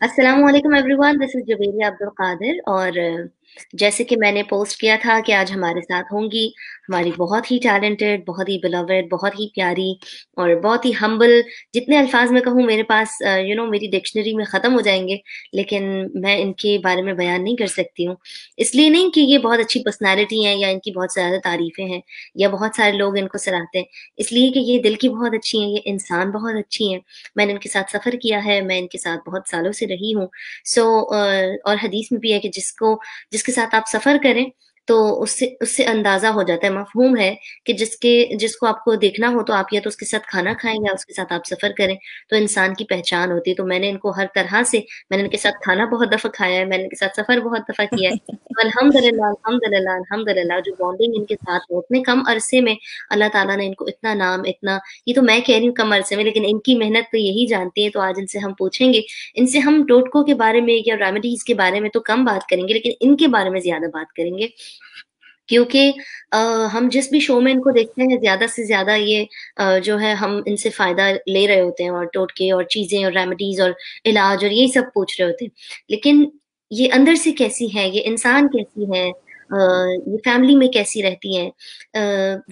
السلام علیکم every one this از جبیری عبد القادر اور جیسے کہ میں نے پوسٹ کیا تھا کہ آج ہمارے ساتھ ہوں گی، ہماری بہت ہی ٹیلنٹڈ بہت ہی بلوڈ بہت ہی پیاری اور بہت ہی ہمبل جتنے الفاظ میں کہوں میرے پاس یو نو میری ڈکشنری میں ختم ہو جائیں گے، لیکن میں ان کے بارے میں بیان نہیں کر سکتی ہوں۔ اس لیے نہیں کہ یہ بہت اچھی پرسنالٹی ہیں یا ان کی بہت زیادہ تعریفیں ہیں یا بہت سارے لوگ ان کو سراہتے ہیں۔ اس لیے کہ یہ دل کی بہت اچھی ہیں، یہ انسان بہت اچھی ہیں۔ میں نے ان کے ساتھ سفر کیا ہے، میں ان کے ساتھ بہت سالوں سے رہی ہوں۔ سو اور حدیث میں بھی ہے کہ جس کو، جس کے ساتھ آپ سفر کریں تو اس سے اس سے اندازہ ہو جاتا ہے، مفہوم ہے کہ جس کے، جس کو آپ کو دیکھنا ہو تو آپ یا تو اس کے ساتھ کھانا کھائیں یا اس کے ساتھ آپ سفر کریں۔ تو انسان کی پہچان ہوتی ہے۔ تو میں نے ان کو ہر طرح سے، میں نے ان کے ساتھ کھانا بہت دفعہ کھایا ہے، میں نے ان کے ساتھ سفر بہت دفعہ کیا ہے۔ الحمد للہ الحمد للہ الحمد للہ جو بانڈنگ ان کے ساتھ ہو، اتنے کم عرصے میں اللہ تعالیٰ نے ان کو اتنا نام، اتنا، یہ تو میں کہہ رہی ہوں کم عرصے میں، لیکن ان کی محنت تو یہی جانتی ہے تو آج ان سے ہم پوچھیں گے، ان سے ہم ٹوٹکوں کے بارے میں یا ریمیڈیز کے بارے میں تو کم بات کریں گے، لیکن ان کے بارے میں زیادہ بات کریں گے۔ کیونکہ ہم جس بھی شو میں ان کو دیکھتے ہیں، زیادہ سے زیادہ یہ جو ہے ہم ان سے فائدہ لے رہے ہوتے ہیں اور ٹوٹکے اور چیزیں اور ریمیڈیز اور علاج اور یہی سب پوچھ رہے ہوتے ہیں۔ لیکن یہ اندر سے کیسی ہے یہ انسان کیسی ہے یہ فیملی میں کیسی رہتی ہیں؟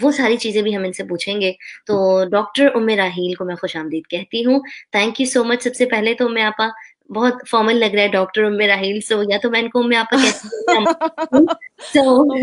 وہ ساری چیزیں بھی ہم ان سے پوچھیں گے۔ تو ڈاکٹر ام راہیل کو میں خوش آمدید کہتی ہوں۔ تھینک یو سو مچ سب سے پہلے تو میں آپا بہت فارمل لگ رہا ہے ڈاکٹر ام راہیل سو یا تو میں ان کو ام آپا کہتی ہوں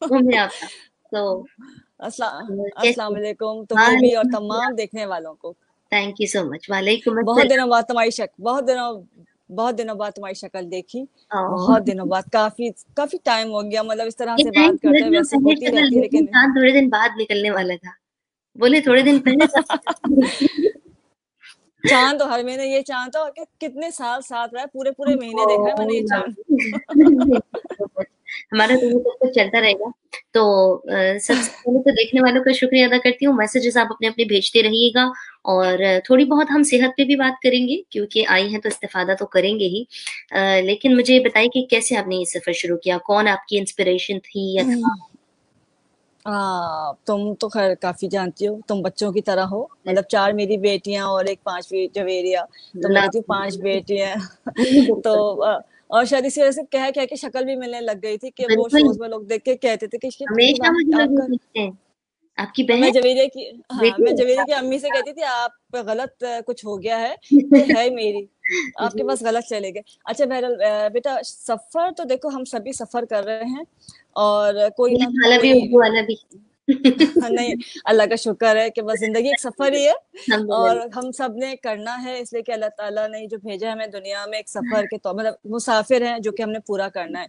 السلام علیکم تمہیں اور تمام دیکھنے والوں کو۔ تھینک یو سو مچ وعلیکم بہت دنوں بعد تمہاری شک بہت دنوں بہت دنوں بعد تمہاری شکل دیکھی۔ بہت دنوں بعد۔ کافی کافی ٹائم ہو گیا۔ مطلب اس طرح سے بات کرتے ہیں ویسے ہوتی رہتی ہے لیکن تھوڑے دن بعد نکلنے والا تھا۔ بولے تھوڑے دن پہلے چاند تو ہر مہینے یہ چاند تھا کہ کتنے سال ساتھ رہا پورے پورے مہینے دیکھا ہے میں نے یہ چاند۔ ہمارا تو چلتا رہے گا۔ تو سب سے پہلے تو دیکھنے والوں کا شکریہ ادا کرتی ہوں۔ میسجز آپ اپنے اپنے بھیجتے رہیے گا۔ اور تھوڑی بہت ہم صحت پہ بھی بات کریں گے کیونکہ آئی ہیں تو استفادہ تو کریں گے ہی۔ لیکن مجھے بتائیں کہ کیسے آپ نے یہ سفر شروع کیا؟ کون آپ کی انسپریشن تھی یا تم تو خیر کافی جانتی ہو تم بچوں کی طرح ہو۔ مطلب چار میری بیٹیاں اور ایک پانچویں جویریا تو میری پانچ بیٹیاں؟ تو اور شاید اسی وجہ سے کہہ کہہ کے شکل بھی ملنے لگ گئی تھی کہ وہ شوز میں لوگ دیکھ کے کہتے تھے کہ آپ کی بہن میں کی ہاں میں جویریا کی امی سے کہتی تھی آپ غلط کچھ ہو گیا ہے ہے میری۔ آپ کے پاس غلط چلے گئے۔ اچھا بہرحال بیٹا سفر تو دیکھو ہم سبھی سفر کر رہے ہیں اور کوئی نہ نہیں اللہ کا شکر ہے کہ بس زندگی ایک سفر ہی ہے اور ہم سب نے کرنا ہے اس لیے کہ اللہ تعالیٰ نے جو بھیجا ہے ہمیں دنیا میں ایک سفر کے طور مطلب مسافر ہیں جو کہ ہم نے پورا کرنا ہے۔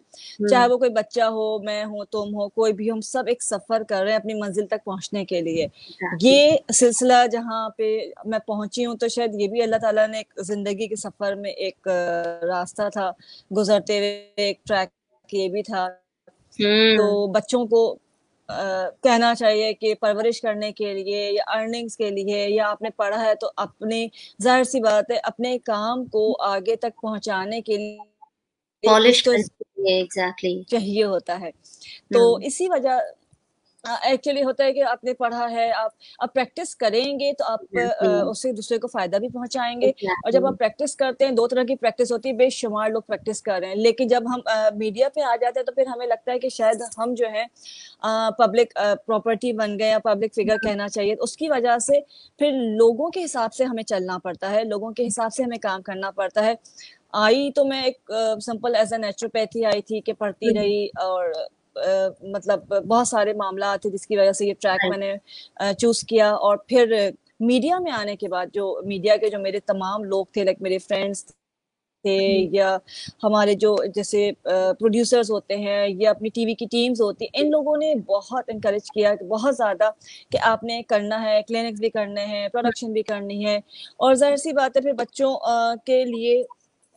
چاہے وہ کوئی بچہ ہو میں ہوں تم ہو کوئی بھی ہم سب ایک سفر کر رہے ہیں اپنی منزل تک پہنچنے کے لیے۔ یہ سلسلہ جہاں پہ میں پہنچی ہوں تو شاید یہ بھی اللہ تعالیٰ نے ایک زندگی کے سفر میں ایک راستہ تھا گزرتے ہوئے ایک ٹریک یہ بھی تھا۔ تو بچوں کو کہنا چاہیے کہ پرورش کرنے کے لیے یا ارننگس کے لیے یا آپ نے پڑھا ہے تو اپنے ظاہر سی بات ہے اپنے کام کو آگے تک پہنچانے کے لیے چاہیے ہوتا ہے۔ تو اسی وجہ ایکچولی ہوتا ہے کہ آپ نے پڑھا ہے آپ آپ پریکٹس کریں گے تو آپ اس سے دوسرے کو فائدہ بھی پہنچائیں گے۔ اور جب آپ پریکٹس کرتے ہیں دو طرح کی پریکٹس ہوتی ہے بے شمار لوگ پریکٹس کر رہے ہیں۔ لیکن جب ہم میڈیا پہ آ جاتے ہیں تو پھر ہمیں لگتا ہے کہ شاید ہم جو ہے پبلک پراپرٹی بن گئے یا پبلک فگر کہنا چاہیے۔ اس کی وجہ سے پھر لوگوں کے حساب سے ہمیں چلنا پڑتا ہے لوگوں کے حساب سے ہمیں کام کرنا پڑتا ہے۔ آئی تو میں ایک سمپل ایز اے نیچروپیتھی آئی تھی کہ پڑھتی رہی اور مطلب بہت سارے معاملات تھے جس کی وجہ سے یہ ٹریک میں نے چوز کیا اور پھر میڈیا میں آنے کے بعد جو میڈیا کے جو میرے تمام لوگ تھے لائک میرے فرینڈس تھے یا ہمارے جو جیسے پروڈیوسرز ہوتے ہیں یا اپنی ٹی وی کی ٹیمز ہوتی ہیں ان لوگوں نے بہت انکریج کیا بہت زیادہ کہ آپ نے کرنا ہے کلینکس بھی کرنے ہیں پروڈکشن بھی کرنی ہے اور ظاہر سی بات ہے پھر بچوں کے لیے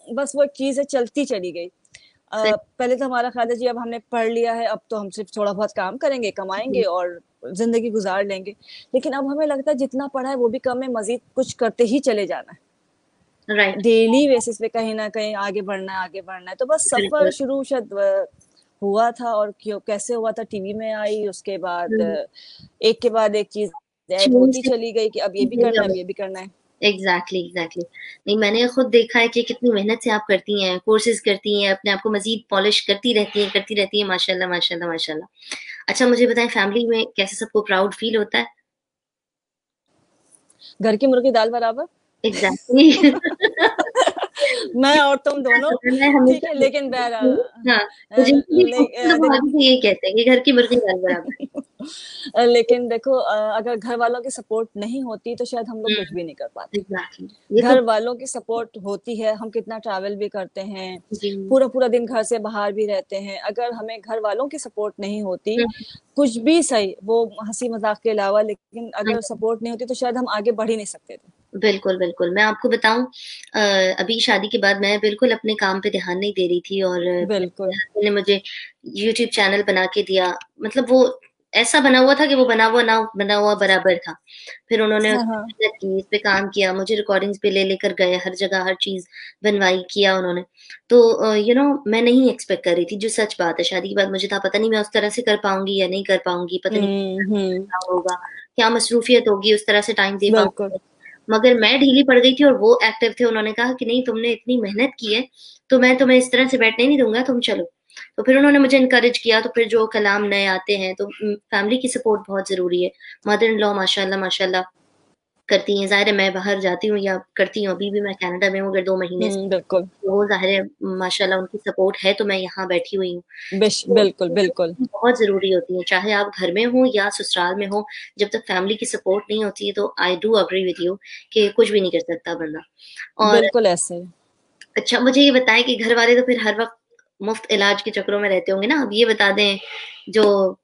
بس وہ ایک چیز چلتی چلی گئی۔ پہلے تو ہمارا خیال ہے جی اب ہم نے پڑھ لیا ہے اب تو ہم صرف تھوڑا بہت کام کریں گے کمائیں گے اور زندگی گزار لیں گے۔ لیکن اب ہمیں لگتا ہے جتنا پڑھا ہے وہ بھی کم ہے مزید کچھ کرتے ہی چلے جانا ہے۔ ڈیلی بیسس پہ کہیں نہ کہیں آگے بڑھنا ہے آگے بڑھنا ہے۔ تو بس سفر شروع شاید ہوا تھا اور کیسے ہوا تھا؟ ٹی وی میں آئی اس کے بعد ایک کے بعد ایک چیز ہوتی چلی گئی کہ اب یہ بھی کرنا ہے اب یہ بھی کرنا ہے۔ ایگزیکٹلی ایگزیکٹلی نہیں میں نے خود دیکھا ہے کہ کتنی محنت سے آپ کرتی ہیں کورسز کرتی ہیں اپنے آپ کو مزید پالش کرتی رہتی ہیں کرتی رہتی ہیں ماشاء اللہ ماشاء اللہ ماشاء اللہ اچھا مجھے بتائیں فیملی میں کیسے سب کو پراؤڈ فیل ہوتا ہے؟ گھر کی مرغی دال برابر؟ ایگزیکٹلی میں اور تم دونوں لیکن لیکن دیکھو اگر گھر والوں کی سپورٹ نہیں ہوتی تو شاید ہم لوگ کچھ بھی نہیں کر پاتے۔ گھر والوں کی سپورٹ ہوتی ہے ہم کتنا ٹریول بھی کرتے ہیں جی۔ پورا پورا دن گھر سے باہر بھی رہتے ہیں۔ اگر ہمیں گھر والوں کی سپورٹ نہیں ہوتی کچھ بھی صحیح وہ ہنسی مذاق کے علاوہ لیکن اگر سپورٹ نہیں ہوتی تو شاید ہم آگے بڑھ ہی نہیں سکتے تھے۔ بالکل بالکل۔ میں آپ کو بتاؤں ابھی شادی کے بعد میں بالکل اپنے کام پہ دھیان نہیں دے رہی تھی اور بالکل۔ نے مجھے یوٹیوب چینل بنا کے دیا۔ مطلب وہ ایسا بنا ہوا تھا کہ وہ بنا ہوا نہ بنا ہوا برابر تھا۔ پھر انہوں نے ہاں، ہاں۔ اس پہ کام کیا مجھے ریکارڈنگ پہ لے لے کر گئے ہر جگہ ہر چیز بنوائی کیا انہوں نے۔ تو یو نو میں نہیں ایکسپیکٹ کر رہی تھی جو سچ بات ہے شادی کے بعد مجھے تھا پتہ نہیں میں اس طرح سے کر پاؤں گی یا نہیں کر پاؤں گی پتہ نہیں ہوگا کیا مصروفیت ہوگی اس طرح سے ٹائم دے پاؤں مگر میں ڈھیلی پڑ گئی تھی اور وہ ایکٹیو تھے، انہوں نے کہا کہ نہیں، تم نے اتنی محنت کی ہے تو میں تمہیں اس طرح سے بیٹھنے نہیں دوں گا، تم چلو۔ تو پھر انہوں نے مجھے انکریج کیا، تو پھر جو کلام نئے آتے ہیں تو فیملی کی سپورٹ بہت ضروری ہے۔ مدر ان لا ماشاء اللہ ماشاء اللہ کرتی ہیں۔ ظاہر ہے میں باہر جاتی ہوں یا کرتی ہوں ابھی بھی میں کینیڈا میں ہوں اگر دو مہینے بالکل۔ وہ ظاہر ہے ماشاء اللہ ان کی سپورٹ ہے تو میں یہاں بیٹھی ہوئی ہوں۔ بالکل بالکل۔ بہت ضروری ہوتی ہے چاہے آپ گھر میں ہوں یا سسرال میں ہوں جب تک فیملی کی سپورٹ نہیں ہوتی ہے تو I do agree with you کہ کچھ بھی نہیں کر سکتا بندہ۔ اور بالکل ایسے۔ اچھا مجھے یہ بتائیں کہ گھر والے تو پھر ہر وقت مفت علاج کے چکروں میں رہتے ہوں گے نا؟ اب یہ بتا دیں جو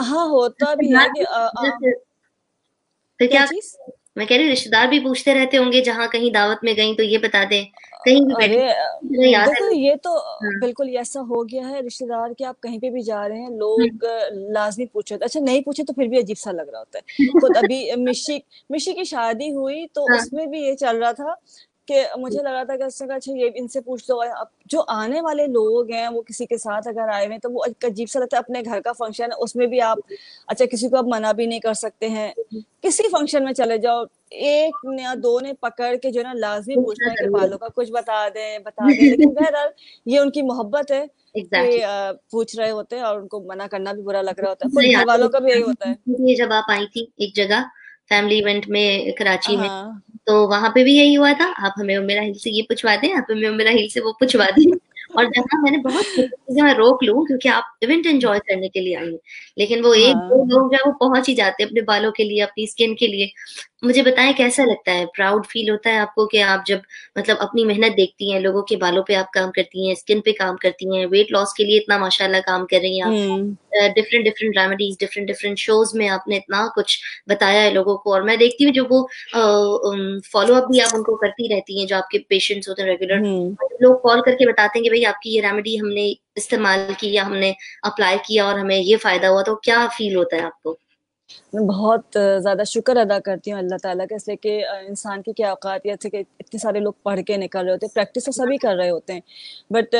ہاں ہوتا بھی ہے کہ کیا میں کہہ رہی ہوں رشتے دار بھی پوچھتے رہتے ہوں گے جہاں کہیں دعوت میں گئیں تو یہ بتا دیں کہیں بھی یہ تو ہاں۔ بالکل ایسا ہو گیا ہے رشتے دار کہ آپ کہیں پہ بھی جا رہے ہیں لوگ لازمی پوچھے اچھا نہیں پوچھے تو پھر بھی عجیب سا لگ رہا ہوتا ہے خود ابھی مشی مشی کی شادی ہوئی تو ہاں۔ اس میں بھی یہ چل رہا تھا کہ مجھے لگ رہا تھا کہ اس نے کہا اچھا یہ ان سے پوچھ لو۔ اب جو آنے والے لوگ ہیں وہ کسی کے ساتھ اگر آئے ہوئے تو وہ عجیب سا لگتا ہے اپنے گھر کا فنکشن ہے اس میں بھی آپ اچھا کسی کو آپ منع بھی نہیں کر سکتے ہیں۔ کسی فنکشن میں چلے جاؤ ایک یا دو نے پکڑ کے جو ہے نا لازمی پوچھنا ہے کہ بالوں کا کچھ بتا دیں بتا دیں۔ لیکن بہرحال یہ ان کی محبت ہے پوچھ رہے ہوتے ہیں اور ان کو منع کرنا بھی برا لگ رہا ہوتا ہے۔ گھر والوں کا بھی یہی ہوتا ہے۔ جب آپ آئی تھی ایک جگہ فیملی ایونٹ میں کراچی میں ہاں۔ تو وہاں پہ بھی یہی ہوا تھا آپ ہمیں میرا ہل سے یہ پوچھوا دیں آپ ہمیں میرا ہل سے وہ پوچھوا دیں اور جہاں میں نے بہت چیزیں میں روک لوں کیونکہ آپ ایونٹ انجوائے کرنے کے لیے آئی ہیں لیکن وہ ایک دو ہاں۔ لوگ جو ہے وہ پہنچ ہی جاتے ہیں اپنے بالوں کے لیے اپنی اسکن کے لیے۔ مجھے بتائیں کیسا لگتا ہے؟ پراؤڈ فیل ہوتا ہے آپ کو کہ آپ جب مطلب اپنی محنت دیکھتی ہیں لوگوں کے بالوں پہ آپ کام کرتی ہیں اسکن پہ کام کرتی ہیں ویٹ لاس کے لیے اتنا ماشاء اللہ کام کر رہی ہیں آپ۔ Different different remedies different different shows میں آپ نے اتنا کچھ بتایا ہے لوگوں کو۔ اور میں دیکھتی ہوں جو وہ فالو اپ بھی آپ ان کو کرتی رہتی ہیں جو آپ کے پیشنٹس ہوتے ہیں ریگولر لوگ کال کر کے بتاتے ہیں کہ بھائی آپ کی یہ ریمیڈی ہم نے استعمال کی یا ہم نے اپلائی کیا اور ہمیں یہ فائدہ ہوا تو کیا فیل ہوتا ہے آپ کو؟ میں بہت زیادہ شکر ادا کرتی ہوں اللہ تعالیٰ کا اس لیے کہ انسان کی کیا اوقات یہ تھے کہ اتنے سارے لوگ پڑھ کے نکل رہے ہوتے ہیں پریکٹس تو سبھی کر رہے ہوتے ہیں۔ بٹ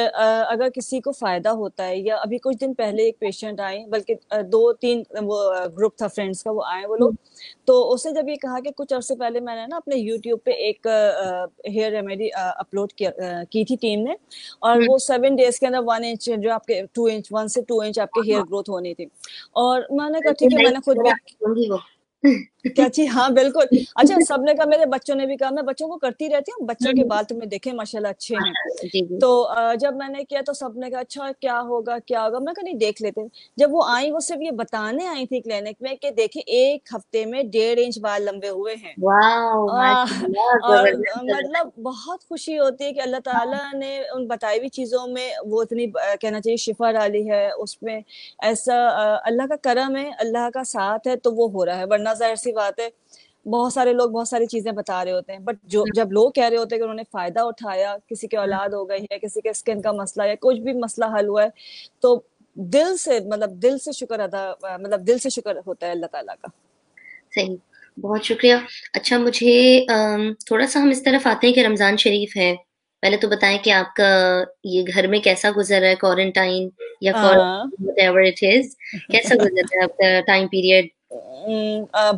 اگر کسی کو فائدہ ہوتا ہے یا ابھی کچھ دن پہلے ایک پیشنٹ آئے بلکہ دو تین وہ گروپ تھا فرینڈس کا وہ آئے وہ لوگ۔ تو اس نے جب یہ کہا کہ کچھ عرصے پہلے میں نے نا اپنے یوٹیوب پہ ایک ہیئر ریمیڈی اپلوڈ کی تھی ٹیم نے۔ اور وہ سیون ڈیز کے اندر ون انچ جو آپ کے ٹو انچ ون سے ٹو انچ آپ کے ہیئر گروتھ ہونی تھی اور میں نے کہا ٹھیک ہے میں نے خود بھی 能听懂 کیا ہاں بالکل۔ اچھا سب نے کہا میرے بچوں نے بھی کہا میں بچوں کو کرتی رہتی ہوں بچوں کے بال تمہیں دیکھے ماشاء اللہ اچھے ہیں۔ جی، جی۔ تو جب میں نے کیا تو سب نے کہا اچھا کیا ہوگا کیا ہوگا؟ میں کہا نہیں دیکھ لیتے جب وہ آئی وہ صرف یہ بتانے آئی تھی کلینک میں کہ دیکھے ایک ہفتے میں ڈیڑھ انچ بال لمبے ہوئے ہیں۔ اور مطلب بہت خوشی ہوتی ہے کہ اللہ تعالیٰ نے ان بتائی ہوئی چیزوں میں وہ اتنی کہنا چاہیے شفا ڈالی ہے۔ اس میں ایسا اللہ کا کرم ہے اللہ کا ساتھ ہے تو وہ ہو رہا ہے۔ ورنہ ظاہر سی بات ہے۔ بہت سارے لوگ بہت ساری چیزیں بتا رہے ہوتے ہیں۔ بٹ جو جب لوگ کہہ رہے ہوتے ہیں کہ انہوں نے فائدہ اٹھایا کسی کی اولاد ہو گئی ہے کسی کے اسکن کا مسئلہ ہے کچھ بھی مسئلہ حل ہوا ہے تو دل سے مطلب دل سے شکر ادا مطلب دل سے شکر ہوتا ہے اللہ تعالیٰ کا۔ صحیح۔ بہت شکریہ۔ اچھا مجھے تھوڑا سا ہم اس طرف آتے ہیں کہ رمضان شریف ہے۔ پہلے تو بتائیں کہ آپ کا یہ گھر میں کیسا گزر رہا ہے کوارنٹائن یا کیسا گزر رہا ہے آپ کا ٹائم پیریڈ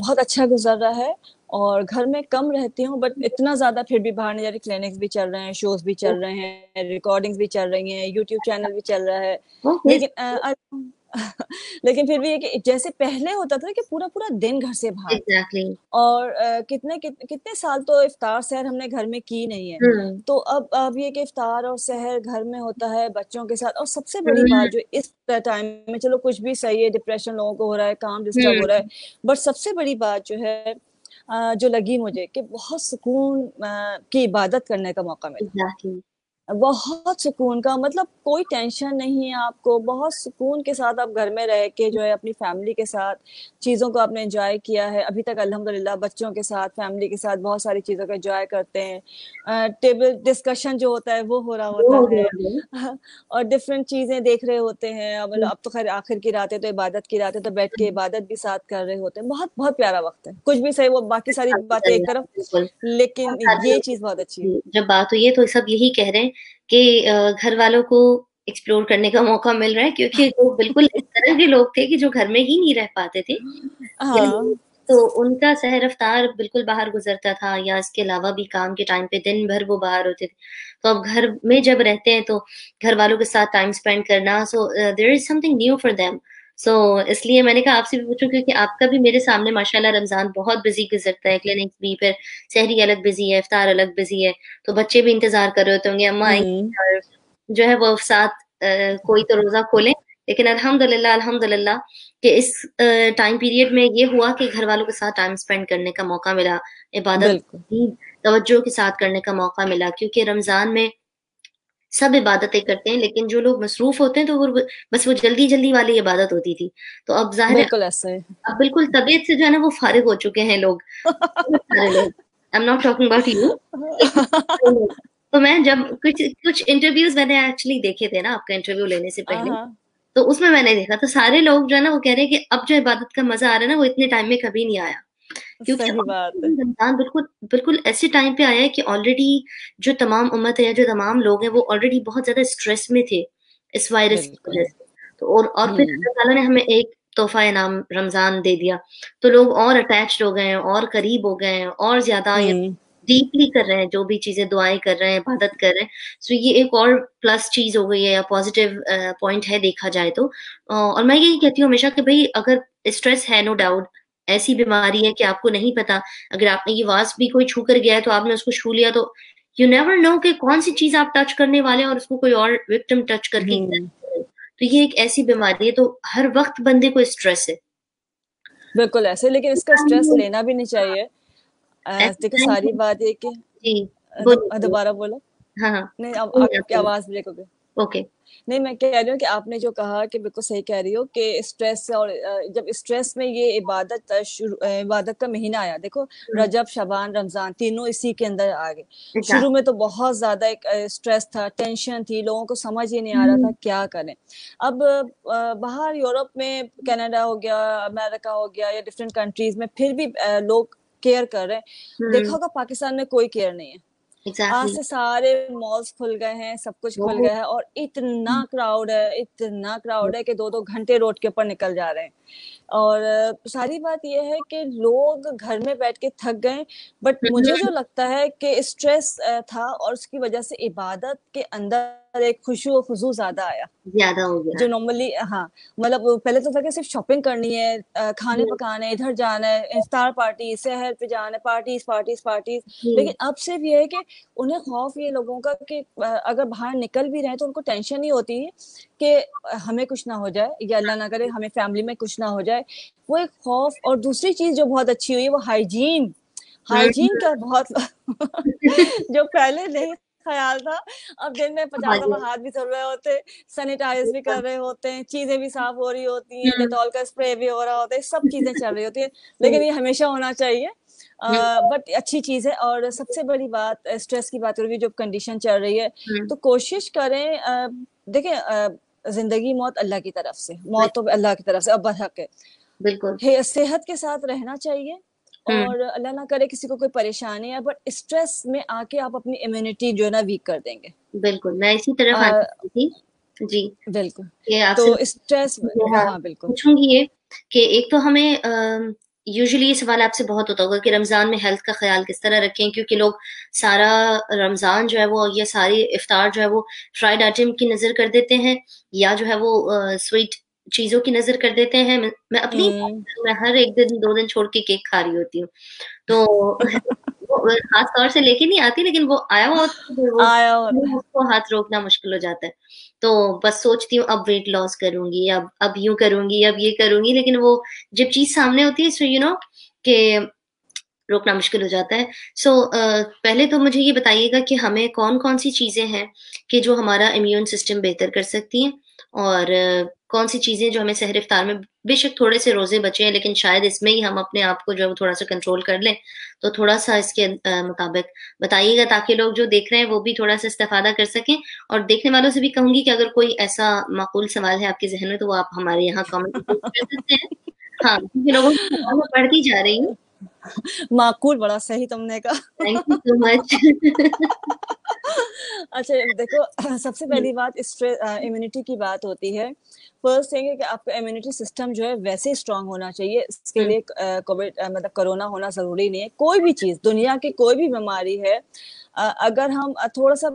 بہت اچھا گزر رہا ہے اور گھر میں کم رہتی ہوں بٹ اتنا زیادہ پھر بھی باہر نہیں جا رہی کلینکس بھی چل رہے ہیں شوز بھی چل رہے ہیں ریکارڈنگس بھی چل رہی ہیں یوٹیوب چینل بھی چل رہا ہے۔ لیکن لیکن پھر بھی یہ کہ جیسے پہلے ہوتا تھا کہ پورا پورا دن گھر سے باہر۔ اور کتنے کتنے سال تو افطار سحر ہم نے گھر میں کی نہیں ہے۔ تو اب اب یہ کہ افطار اور سحر گھر میں ہوتا ہے بچوں کے ساتھ۔ اور سب سے بڑی بات جو اس ٹائم میں چلو کچھ بھی صحیح ہے ڈپریشن لوگوں کو ہو رہا ہے کام ڈسٹرب ہو رہا ہے۔ بٹ سب سے بڑی بات جو ہے جو لگی مجھے کہ بہت سکون کی عبادت کرنے کا موقع ملا۔ بہت سکون کا مطلب کوئی ٹینشن نہیں ہے آپ کو بہت سکون کے ساتھ آپ گھر میں رہ کے جو ہے اپنی فیملی کے ساتھ چیزوں کو آپ نے انجوائے کیا ہے۔ ابھی تک الحمد للہ بچوں کے ساتھ فیملی کے ساتھ بہت ساری چیزوں کا انجوائے کرتے ہیں۔ ٹیبل ڈسکشن جو ہوتا ہے وہ ہو رہا ہوتا ہے۔ اور ڈفرینٹ چیزیں دیکھ رہے ہوتے ہیں۔ اب تو خیر آخر کی رات ہے تو عبادت کی رات ہے تو بیٹھ کے عبادت بھی ساتھ کر رہے ہوتے ہیں۔ بہت بہت پیارا وقت ہے۔ کچھ بھی صحیح وہ باقی ساری باتیں ایک طرف لیکن یہ چیز بہت اچھی ہے۔ جب بات ہوئی ہے تو سب یہی کہہ رہے ہیں۔ کہ گھر والوں کو ایکسپلور کرنے کا موقع مل رہا ہے کیونکہ وہ بالکل اس طرح کے لوگ تھے کہ جو گھر میں ہی نہیں رہ پاتے تھے۔ ہاں۔ تو ان کا سہ رفتار بالکل باہر گزرتا تھا یا اس کے علاوہ بھی کام کے ٹائم پہ دن بھر وہ باہر ہوتے تھے۔ تو اب گھر میں جب رہتے ہیں تو گھر والوں کے ساتھ ٹائم اسپینڈ کرنا so there is something new for them so اس لیے میں نے کہا آپ سے بھی پوچھوں کیونکہ آپ کا بھی میرے سامنے ماشاء اللہ رمضان بہت بزی گزرتا ہے کلینکس بھی پھر شہری الگ بزی ہے افطار الگ بزی ہے تو بچے بھی انتظار کر رہے ہوتے ہوں گے۔ اما جو ہے وہ ساتھ کوئی تو روزہ کھولیں۔ لیکن الحمد للہ الحمد للہ کہ اس ٹائم پیریڈ میں یہ ہوا کہ گھر والوں کے ساتھ ٹائم اسپینڈ کرنے کا موقع ملا عبادت توجہ کے ساتھ کرنے کا موقع ملا۔ کیونکہ رمضان میں سب عبادتیں کرتے ہیں لیکن جو لوگ مصروف ہوتے ہیں تو وہ بس وہ جلدی جلدی والی عبادت ہوتی تھی۔ تو اب ظاہر ہے اب بالکل طبیعت سے جو ہے نا وہ فارغ ہو چکے ہیں لوگ۔ تو میں جب کچھ کچھ انٹرویوز میں نے ایکچولی دیکھے تھے نا آپ کا انٹرویو لینے سے پہلے۔ تو اس میں میں نے دیکھا تو سارے لوگ جو ہے نا وہ کہہ رہے ہیں کہ اب جو عبادت کا مزہ آ رہا ہے نا وہ اتنے ٹائم میں کبھی نہیں آیا۔ رمضان بالکل بالکل ایسے ٹائم پہ آیا ہے کہ آلریڈی جو تمام امت ہے جو تمام لوگ ہیں وہ آلریڈی بہت زیادہ اسٹریس میں تھے اس وائرس کی وجہ سے۔ تو اور اور پھر اللہ تعالیٰ نے ہمیں ایک تحفہ انعام رمضان دے دیا۔ تو لوگ اور اٹیچڈ ہو گئے ہیں اور قریب ہو گئے ہیں اور زیادہ ڈیپلی کر رہے ہیں جو بھی چیزیں دعائیں کر رہے ہیں عبادت کر رہے ہیں۔ سو یہ ایک اور پلس چیز ہو گئی ہے یا پازیٹیو پوائنٹ ہے دیکھا جائے تو۔ اور میں یہی کہتی ہوں ہمیشہ کہ بھائی اگر اسٹریس ہے نو ڈاؤٹ ایسی بیماری ہے کہ آپ کو نہیں پتا۔ اگر آپ نے یہ واس بھی کوئی چھو کر گیا ہے تو آپ نے اس کو چھو لیا تو یو نیور نو کہ کون سی چیز آپ ٹچ کرنے والے اور اس کو کوئی اور وکٹم ٹچ کر کے تو یہ ایک ایسی بیماری ہے تو ہر وقت بندے کو اسٹریس ہے۔ بالکل ایسے لیکن اس کا اسٹریس لینا بھی نہیں چاہیے۔ ساری بات ہے کہ جی دوبارہ بولو۔ ہاں ہاں۔ نہیں آپ کی آواز بریک ہو گئی۔ اوکے نہیں میں کہہ رہی ہوں کہ آپ نے جو کہا کہ بالکل صحیح کہہ رہی ہو کہ اسٹریس اور جب اسٹریس میں یہ عبادت عبادت کا مہینہ آیا دیکھو رجب شبان رمضان تینوں اسی کے اندر آ گئے۔ شروع میں تو بہت زیادہ ایک اسٹریس تھا ٹینشن تھی لوگوں کو سمجھ ہی نہیں آ رہا تھا کیا کریں۔ اب باہر یورپ میں کینیڈا ہو گیا امیرکا ہو گیا یا ڈفرینٹ کنٹریز میں پھر بھی لوگ کیئر کر رہے ہیں۔ دیکھا ہوگا پاکستان میں کوئی کیئر نہیں ہے۔ آج سے سارے مالس کھل گئے ہیں سب کچھ کھل گیا ہے اور اتنا کراؤڈ ہے اتنا کراؤڈ ہے کہ دو دو گھنٹے روڈ کے اوپر نکل جا رہے ہیں۔ اور ساری بات یہ ہے کہ لوگ گھر میں بیٹھ کے تھک گئے بٹ مجھے جو لگتا ہے کہ اسٹریس تھا اور اس کی وجہ سے عبادت کے اندر ایک خوشو و خزو زیادہ آیا۔ زیادہ ہو گیا۔ جو نارملی ہاں مطلب پہلے تو تھا کہ صرف شاپنگ کرنی ہے کھانے پکانے ادھر جانا ہے افطار پارٹی سحر پہ جانا ہے پارٹیز پارٹیز پارٹیز لیکن اب صرف یہ ہے کہ انہیں خوف یہ لوگوں کا کہ اگر باہر نکل بھی رہے تو ان کو ٹینشن نہیں ہوتی۔ ہے کہ ہمیں کچھ نہ ہو جائے یا اللہ نہ کرے ہمیں فیملی میں کچھ نہ ہو جائے وہ ایک خوف۔ اور دوسری چیز جو بہت اچھی ہوئی وہ ہائیجین ہائیجین کا بہت جو پہلے نہیں خیال تھا اب دن میں پچاس دفعہ ہاتھ بھی دھل رہے ہوتے سینیٹائز بھی کر رہے ہوتے ہیں چیزیں بھی صاف ہو رہی ہوتی ہیں ڈیٹول کا اسپرے بھی ہو رہا ہوتا ہے سب چیزیں چل رہی ہوتی ہیں۔ لیکن یہ ہمیشہ ہونا چاہیے۔ بٹ اچھی چیز ہے۔ اور سب سے بڑی بات اسٹریس کی بات ہو رہی ہے جو کنڈیشن چل رہی ہے۔ تو کوشش کریں دیکھیں زندگی موت اللہ کی طرف سے موت تو اللہ کی طرف سے اب برحق ہے۔ بالکل۔ صحت کے ساتھ رہنا چاہیے۔ اور اللہ نہ کرے کسی کو کوئی پریشانی ہے بٹ اسٹریس میں آ کے آپ اپنی امیونٹی جو ہے نا ویک کر دیں گے۔ بالکل میں اسی طرح جی۔ بالکل۔ تو اسٹریس ہاں بالکل۔ پوچھوں گی یہ کہ ایک تو ہمیں یوزلی یہ سوال آپ سے بہت ہوتا ہوگا کہ رمضان میں ہیلتھ کا خیال کس طرح رکھیں کیونکہ لوگ سارا رمضان جو ہے وہ یا ساری افطار جو ہے وہ فرائیڈ آئٹم کی نظر کر دیتے ہیں یا جو ہے وہ سویٹ چیزوں کی نظر کر دیتے ہیں۔ میں اپنی میں ہر ایک دن دو دن چھوڑ کے کیک کھا رہی ہوتی ہوں۔ تو خاص طور سے لے کے نہیں آتی لیکن وہ آیا ہوا اس کو ہاتھ روکنا مشکل ہو جاتا ہے۔ تو بس سوچتی ہوں اب ویٹ لاس کروں گی اب اب یوں کروں گی اب یہ کروں گی لیکن وہ جب چیز سامنے ہوتی ہے سو یو نو کہ روکنا مشکل ہو جاتا ہے۔ سو so, پہلے تو مجھے یہ بتائیے گا کہ ہمیں کون کون سی چیزیں ہیں کہ جو ہمارا امیون سسٹم بہتر کر سکتی ہیں اور کون سی چیزیں جو ہمیں سحر افطار میں بے شک تھوڑے سے روزے بچے ہیں، لیکن شاید اس میں ہی ہم اپنے آپ کو جو ہے تھوڑا سا کنٹرول کر لیں۔ تو تھوڑا سا اس کے مطابق بتائیے گا تاکہ لوگ جو دیکھ رہے ہیں وہ بھی تھوڑا سا استفادہ کر سکیں۔ اور دیکھنے والوں سے بھی کہوں گی کہ اگر کوئی ایسا معقول سوال ہے آپ کے ذہن میں تو وہ آپ ہمارے یہاں کامنٹ کر سکتے ہیں۔ ہاں لوگوں پڑھتی جا رہی ہوں معقول بڑا صحیح تم نے کہا۔ اچھا دیکھو سب سے پہلی بات امیونٹی کی بات ہوتی ہے۔ فرسٹ تھنگ ہے کہ آپ کا امیونٹی سسٹم جو ہے ویسے اسٹرانگ ہونا چاہیے۔ اس کے لیے کووڈ مطلب کرونا ہونا ضروری نہیں ہے۔ کوئی بھی چیز دنیا کی کوئی بھی بیماری ہے اگر ہم تھوڑا سا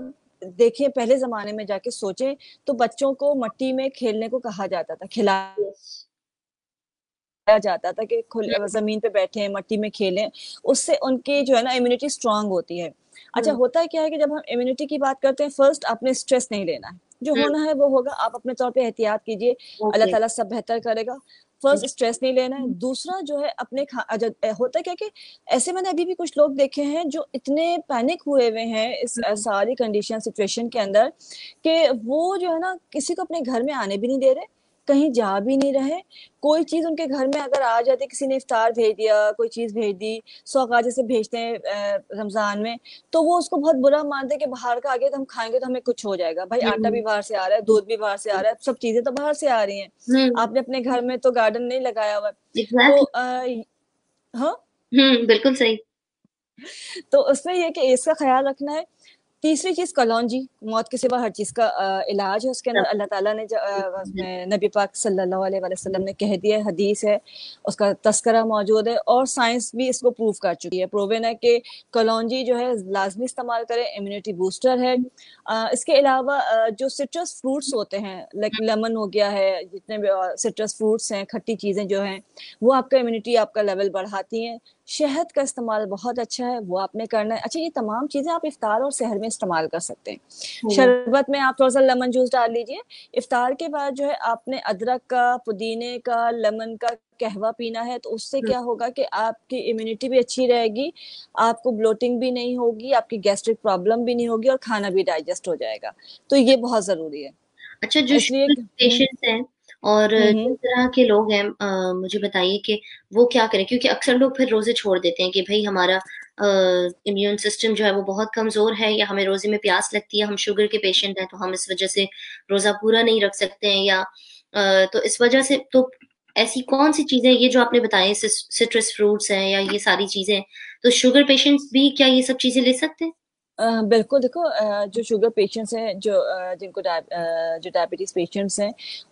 دیکھیں پہلے زمانے میں جا کے سوچیں تو بچوں کو مٹی میں کھیلنے کو کہا جاتا تھا کھلا۔ جاتا تھا کہ زمین پہ بیٹھے مٹی میں کھیلیں اس سے ان کی جو ہے نا امیونٹی اسٹرانگ ہوتی ہے۔ اچھا ہوتا ہے کیا ہے کہ جب ہم امیونٹی کی بات کرتے ہیں فرسٹ آپ نے اسٹریس نہیں لینا ہے۔ جو ہونا ہے وہ ہوگا آپ اپنے طور پہ احتیاط کیجیے اللہ تعالیٰ سب بہتر کرے گا۔ فرسٹ اسٹریس نہیں لینا ہے۔ دوسرا جو ہے اپنے ہوتا کیا کہ ایسے میں نے ابھی بھی کچھ لوگ دیکھے ہیں جو اتنے پینک ہوئے ہوئے ہیں اس ساری کنڈیشن سچویشن کے اندر کہ وہ جو ہے نا کسی کو اپنے گھر میں آنے بھی نہیں دے رہے۔ کہیں جا بھی نہیں رہے۔ کوئی چیز ان کے گھر میں اگر آ جاتی کسی نے افطار بھیج دیا کوئی چیز بھیج دی سوکا جیسے بھیجتے ہیں رمضان میں تو وہ اس کو بہت برا مانتے کہ باہر کا آگے تو ہم کھائیں گے تو ہمیں کچھ ہو جائے گا۔ بھائی آٹا بھی باہر سے آ رہا ہے دودھ بھی باہر سے آ رہا ہے سب چیزیں تو باہر سے آ رہی ہیں۔ آپ نے اپنے گھر میں تو گارڈن نہیں لگایا ہوا۔ تو ہاں؟ بالکل صحیح۔ تو اس میں یہ کہ اس کا خیال رکھنا ہے تیسری چیز کلونجی موت کے سوا ہر چیز کا علاج ہے اس کے اندر اللہ تعالیٰ نے نبی پاک صلی اللہ علیہ وسلم نے کہہ دیا حدیث ہے اس کا تذکرہ موجود ہے اور سائنس بھی اس کو پروف کر چکی ہے پروون ہے کہ کلونجی جو ہے لازمی استعمال کرے امیونٹی بوسٹر ہے۔ اس کے علاوہ جو سٹرس فروٹس ہوتے ہیں لائک لیمن ہو گیا ہے جتنے بھی سٹرس فروٹس ہیں کھٹی چیزیں جو ہیں وہ آپ کا امیونٹی آپ کا لیول بڑھاتی ہیں۔ شہد کا استعمال بہت اچھا ہے وہ آپ نے کرنا ہے۔ اچھا یہ تمام چیزیں آپ افطار اور سحر میں استعمال کر سکتے ہیں۔ شربت میں آپ تھوڑا سا لیمن جوس ڈال لیجیے افطار کے بعد جو ہے آپ نے ادرک کا پودینے کا لیمن کا قہوہ پینا ہے تو اس سے کیا ہوگا کہ آپ کی امیونٹی بھی اچھی رہے گی آپ کو بلوٹنگ بھی نہیں ہوگی آپ کی گیسٹرک پرابلم بھی نہیں ہوگی اور کھانا بھی ڈائجسٹ ہو جائے گا۔ تو یہ بہت ضروری ہے۔ اچھا جو پیشنٹس ہیں اور جس طرح کے لوگ ہیں مجھے بتائیے کہ وہ کیا کریں کیونکہ اکثر لوگ پھر روزے چھوڑ دیتے ہیں کہ بھائی ہمارا امیون سسٹم جو ہے وہ بہت کمزور ہے یا ہمیں روزے میں پیاس لگتی ہے ہم شوگر کے پیشنٹ ہیں تو ہم اس وجہ سے روزہ پورا نہیں رکھ سکتے ہیں یا تو اس وجہ سے تو ایسی کون سی چیزیں یہ جو آپ نے بتائے سٹرس فروٹس ہیں یا یہ ساری چیزیں تو شوگر پیشنٹس بھی کیا یہ سب چیزیں لے سکتے ہیں؟ بالکل دیکھو جو شوگر پیشنٹس ہیں جو جن کو جو ڈائبٹیز پیشنٹس ہیں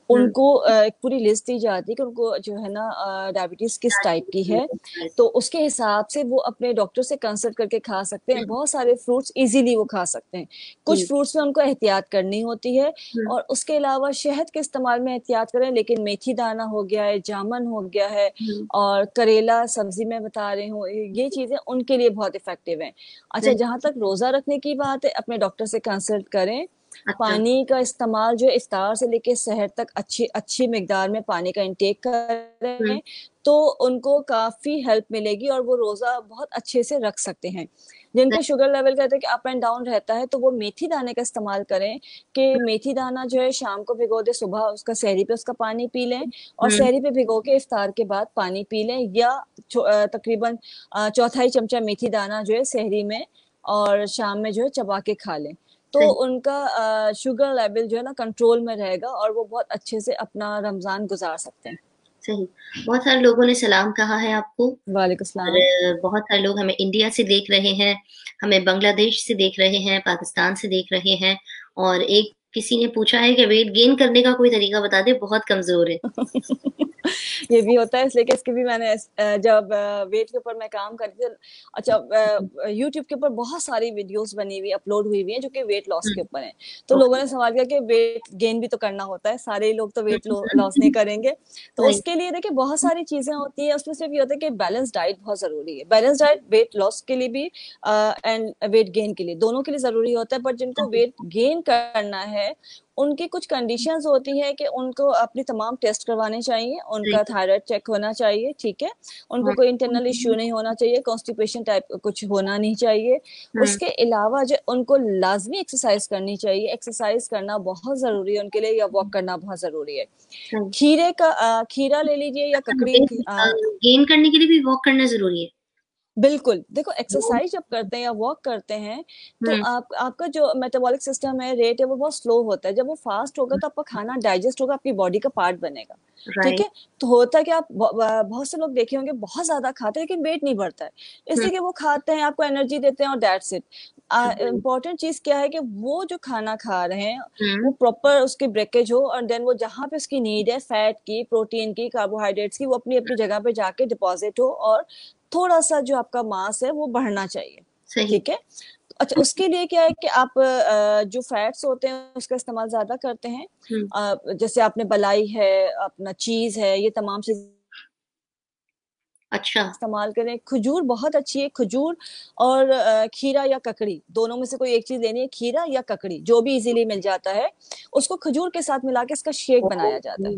ان کو ایک پوری لسٹ دی جاتی ہے کہ ان کو جو ہے نا ڈائبٹیز کس ٹائپ کی ہے۔ تو اس کے حساب سے وہ اپنے ڈاکٹر سے کنسلٹ کر کے کھا سکتے ہیں۔ بہت سارے فروٹس ایزیلی وہ کھا سکتے ہیں۔ کچھ فروٹس میں ان کو احتیاط کرنی ہوتی ہے۔ اور اس کے علاوہ شہد کے استعمال میں احتیاط کریں لیکن میتھی دانہ ہو گیا ہے جامن ہو گیا ہے اور کریلا سبزی میں بتا رہی ہوں یہ چیزیں ان کے لیے بہت افیکٹو ہیں۔ اچھا جہاں تک روزہ رکھنے کی بات ہے اپنے ڈاکٹر سے کنسلٹ کریں۔ پانی کا استعمال جو افطار سے لے کے شہر تک اچھی اچھی مقدار میں پانی کا انٹیک کر رہے ہیں تو ان کو کافی ہیلپ ملے گی اور وہ روزہ بہت اچھے سے رکھ سکتے ہیں۔ جن کے شوگر لیول کہتے ہیں کہ اپ اینڈ ڈاؤن رہتا ہے تو وہ میتھی دانے کا استعمال کریں کہ میتھی دانا جو ہے شام کو بھگو دے صبح اس کا سحری پہ اس کا پانی پی لیں اور سحری پہ بھگو کے افطار کے بعد پانی پی لیں یا تقریباً چوتھائی چمچہ میتھی دانا جو ہے سحری میں اور شام میں جو ہے چبا کے کھا لیں۔ تو ان کا شوگر لیول جو ہے نا کنٹرول میں رہے گا اور وہ بہت اچھے سے اپنا رمضان گزار سکتے ہیں۔ صحیح۔ بہت سارے لوگوں نے سلام کہا ہے آپ کو۔ وعلیکم السلام۔ بہت سارے لوگ ہمیں انڈیا سے دیکھ رہے ہیں ہمیں بنگلہ دیش سے دیکھ رہے ہیں پاکستان سے دیکھ رہے ہیں اور ایک کسی نے پوچھا ہے کہ ویٹ گین کرنے کا کوئی طریقہ بتا دے بہت کمزور ہے۔ یہ بھی ہوتا ہے اس لیے کہ اس کے بھی میں نے جب ویٹ کے اوپر میں کام کرتی تھی اچھا یوٹیوب کے اوپر بہت ساری ویڈیوز بنی ہوئی اپلوڈ ہوئی ہوئی ہیں جو کہ ویٹ لاس کے اوپر ہیں۔ تو لوگوں نے سوال کیا کہ ویٹ گین بھی تو کرنا ہوتا ہے سارے لوگ تو ویٹ لاس نہیں کریں گے۔ تو اس کے لیے دیکھیں بہت ساری چیزیں ہوتی ہیں اس میں صرف یہ ہوتا ہے کہ بیلنس ڈائٹ بہت ضروری ہے۔ بیلنس ڈائٹ ویٹ لاس کے لیے بھی اینڈ ویٹ گین کے لیے دونوں کے لیے ضروری ہوتا ہے بٹ جن کو ویٹ گین کرنا ہے ان کی کچھ کنڈیشنز ہوتی ہے کہ ان کو اپنی تمام ٹیسٹ کروانے چاہیے ان کا تھائرائڈ چیک ہونا چاہیے ٹھیک ہے؟ ان کو کوئی انٹرنل ایشو نہیں ہونا چاہیے کانسٹیپیشن ٹائپ کچھ ہونا نہیں چاہیے۔ اس کے علاوہ جو ان کو لازمی ایکسرسائز کرنی چاہیے ایکسرسائز کرنا بہت ضروری ہے ان کے لیے یا واک کرنا بہت ضروری ہے۔ کھیرے کا کھیرا لے لیجیے یا ککڑی گین کرنے کے لیے بھی واک کرنا ضروری ہے۔ بالکل۔ دیکھو ایکسرسائز جب کرتے ہیں یا واک کرتے ہیں تو آپ آپ کا جو میٹابولک سسٹم ہے ریٹ ہے وہ بہت سلو ہوتا ہے۔ جب وہ فاسٹ ہوگا تو آپ کا کھانا ڈائجسٹ ہوگا آپ کی باڈی کا پارٹ بنے گا۔ ٹھیک ہے؟ تو ہوتا ہے کہ آپ بہت سے لوگ دیکھے ہوں گے بہت زیادہ کھاتے ہیں لیکن ویٹ نہیں بڑھتا ہے۔ اس لیے کہ وہ کھاتے ہیں آپ کو انرجی دیتے ہیں اور دیٹس اٹ امپورٹینٹ چیز کیا ہے کہ وہ جو کھانا کھا رہے ہیں وہ پراپر اس کی بریکیج ہو اور دین وہ جہاں پہ اس کی نیڈ ہے فیٹ کی پروٹین کی کاربوہائیڈریٹس کی وہ اپنی اپنی جگہ پہ جا کے ڈپازٹ ہو اور تھوڑا سا جو آپ کا ماس ہے وہ بڑھنا چاہیے۔ ٹھیک ہے؟ اچھا اس کے لیے کیا ہے کہ آپ جو فیٹس ہوتے ہیں اس کا استعمال زیادہ کرتے ہیں۔ جیسے آپ نے بلائی ہے اپنا چیز ہے یہ تمام چیز اچھا۔ استعمال کریں۔ کھجور بہت اچھی ہے۔ کھجور اور کھیرا یا ککڑی دونوں میں سے کوئی ایک چیز لینی ہے کھیرا یا ککڑی جو بھی ایزیلی مل جاتا ہے اس کو کھجور کے ساتھ ملا کے اس کا شیک بنایا جاتا ہے۔